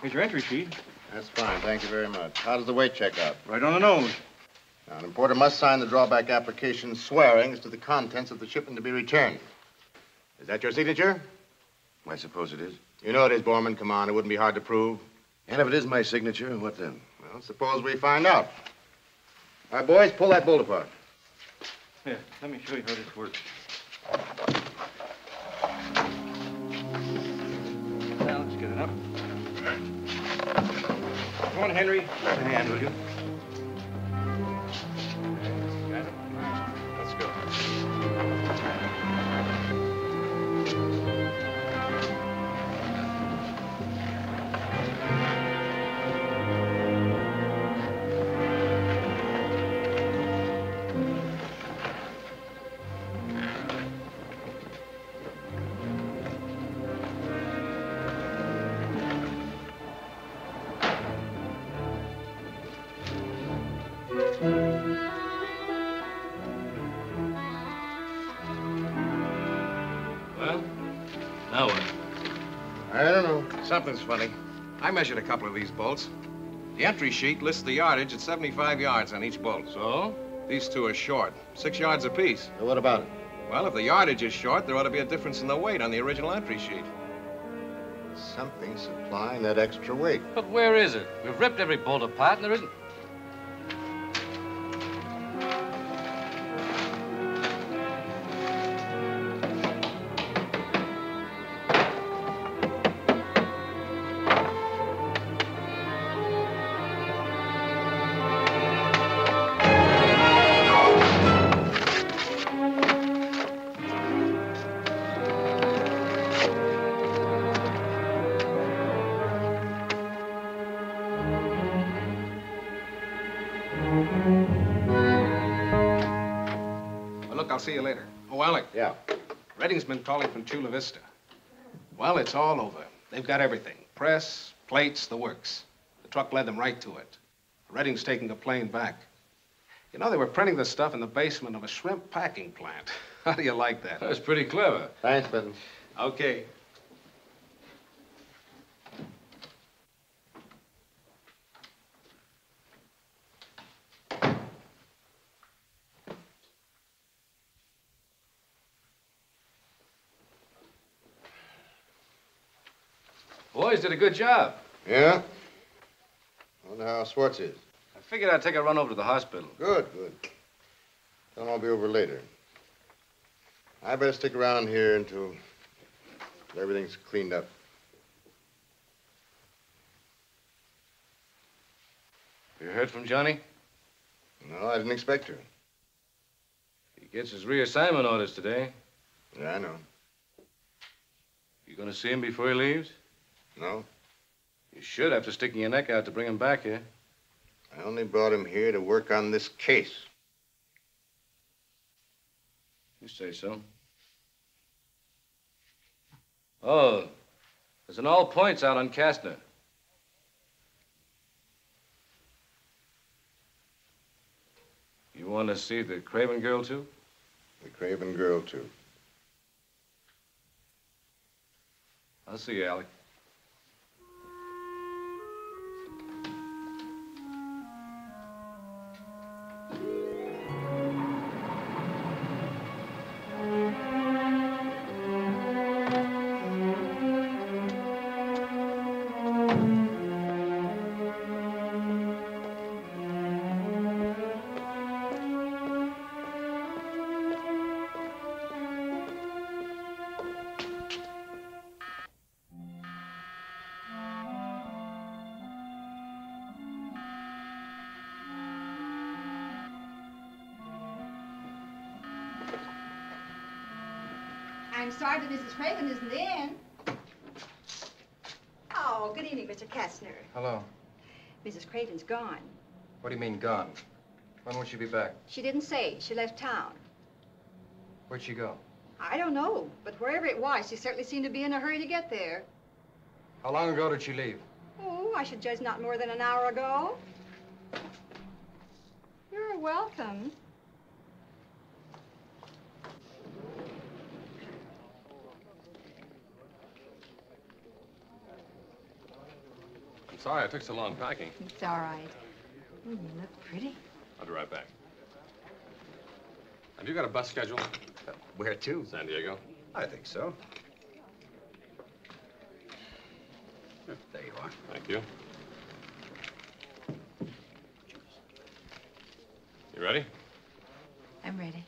Here's your entry sheet. That's fine. Thank you very much. How does the weight check out? Right on the nose. Now, an importer must sign the drawback application swearing as to the contents of the shipment to be returned. Is that your signature? I suppose it is. You know it is, Borman. Come on. It wouldn't be hard to prove. And if it is my signature, what then? Well, suppose we find out. All right, boys, pull that bolt apart. Here, let me show you how this works. Now, let's get it up. Come on, Henry. Lend a hand, will you? Something's funny. I measured a couple of these bolts. The entry sheet lists the yardage at 75 yards on each bolt. So? These two are short, six yards apiece. So what about it? Well, if the yardage is short, there ought to be a difference in the weight on the original entry sheet. Something supplying that extra weight. But where is it? We've ripped every bolt apart and there isn't. Been calling from Chula Vista. Well, it's all over. They've got everything. Press, plates, the works. The truck led them right to it. Redding's taking the plane back. You know, they were printing this stuff in the basement of a shrimp packing plant. How do you like that? That's pretty clever. Thanks, Benton. Okay. Boys did a good job. Yeah? Wonder how Schwartz is. I figured I'd take a run over to the hospital. Good, good. Tell him I'll be over later. I better stick around here until everything's cleaned up. You heard from Johnny? No, I didn't expect to. He gets his reassignment orders today. Yeah, I know. You gonna see him before he leaves? No, You should after sticking your neck out to bring him back here. I only brought him here to work on this case. You say so. Oh, there's an all points out on Kastner. You want to see the Craven girl, too? The Craven girl, too. I'll see you, Alec. Craven's gone. What do you mean, gone? When will she be back? She didn't say. She left town. Where'd she go? I don't know, but wherever it was, she certainly seemed to be in a hurry to get there. How long ago did she leave? Oh, I should judge not more than an hour ago. You're welcome. Sorry I took so long packing. It's all right. Oh, you look pretty. I'll be right back. Have you got a bus schedule? Uh, where to? San Diego. I think so. There you are. Thank you. You ready? I'm ready.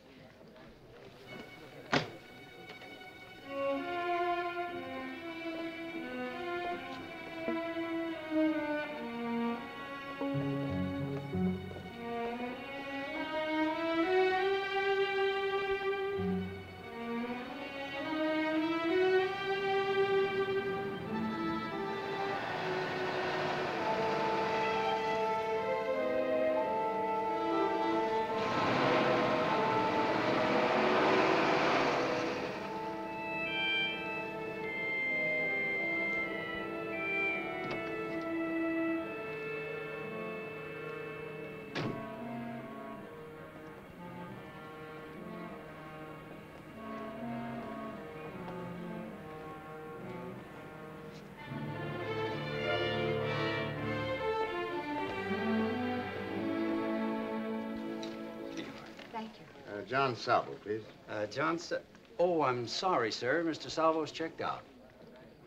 John Salvo, please. Uh, John, Sa- oh, I'm sorry, sir. Mr. Salvo's checked out.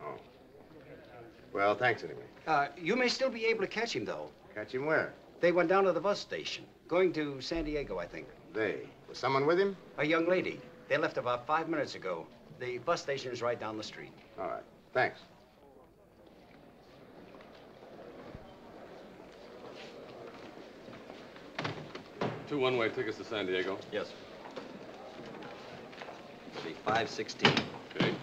Oh. Well, thanks anyway. Uh, you may still be able to catch him, though. Catch him where? They went down to the bus station, going to San Diego, I think. They. Was someone with him? A young lady. They left about five minutes ago. The bus station is right down the street. All right. Thanks. Two one-way tickets to San Diego. Yes. It'll be 516. Okay.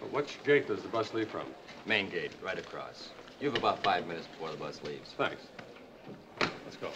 Well, which gate does the bus leave from? Main gate, right across. You've about five minutes before the bus leaves. Thanks. Let's go.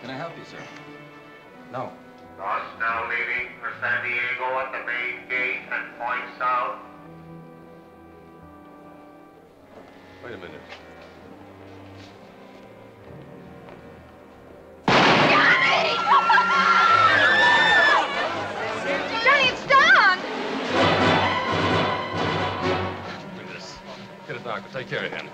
Can I help you, sir? No. Bus now leaving for San Diego at the main gate and point south. Wait a minute. Johnny, it's Don! Get a doctor. Take care of him.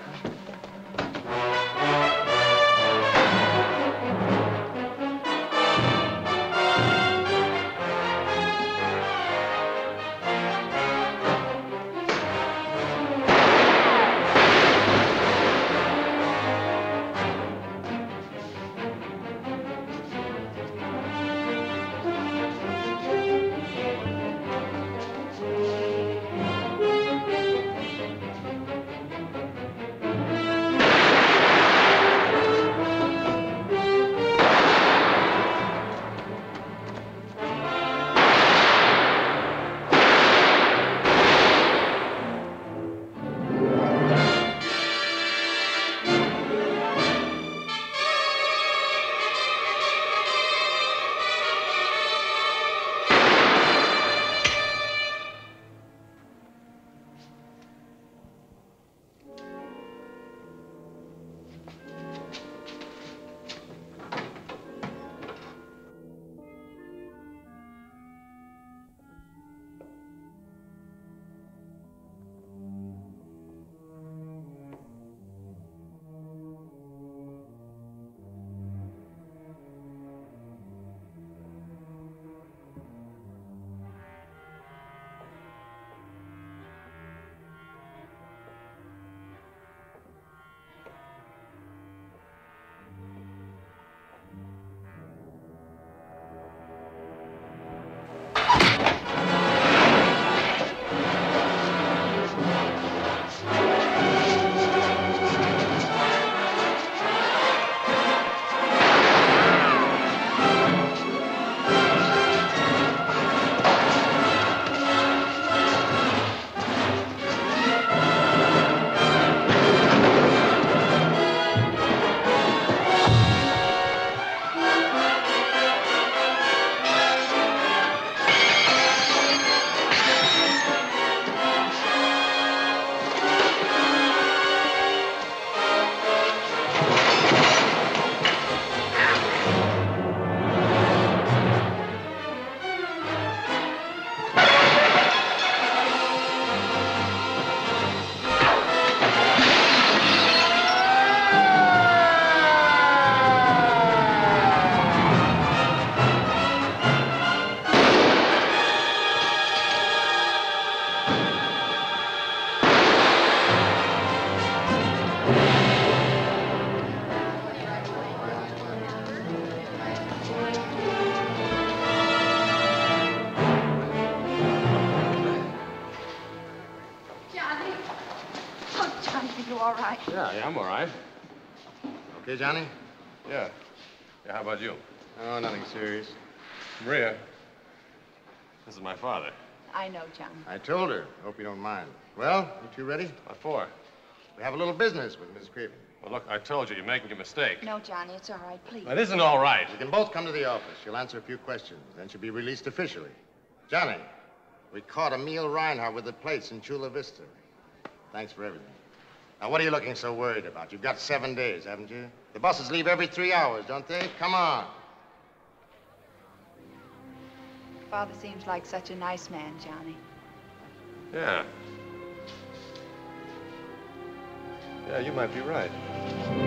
Yeah, yeah, I'm all right. Okay, Johnny? Yeah. Yeah, how about you? Oh, nothing serious. Maria, this is my father. I know, John. I told her. Hope you don't mind. Well, you two ready? What for? We have a little business with Mrs. Craven. Well, look, I told you, you're making a mistake. No, Johnny, it's all right, please. It isn't all right. You can both come to the office. She'll answer a few questions. Then she'll be released officially. Johnny, we caught Emil Reinhardt with the plates in Chula Vista. Thanks for everything. Now, what are you looking so worried about? You've got seven days, haven't you? The buses leave every three hours, don't they? Come on. Father seems like such a nice man, Johnny. Yeah. Yeah, you might be right.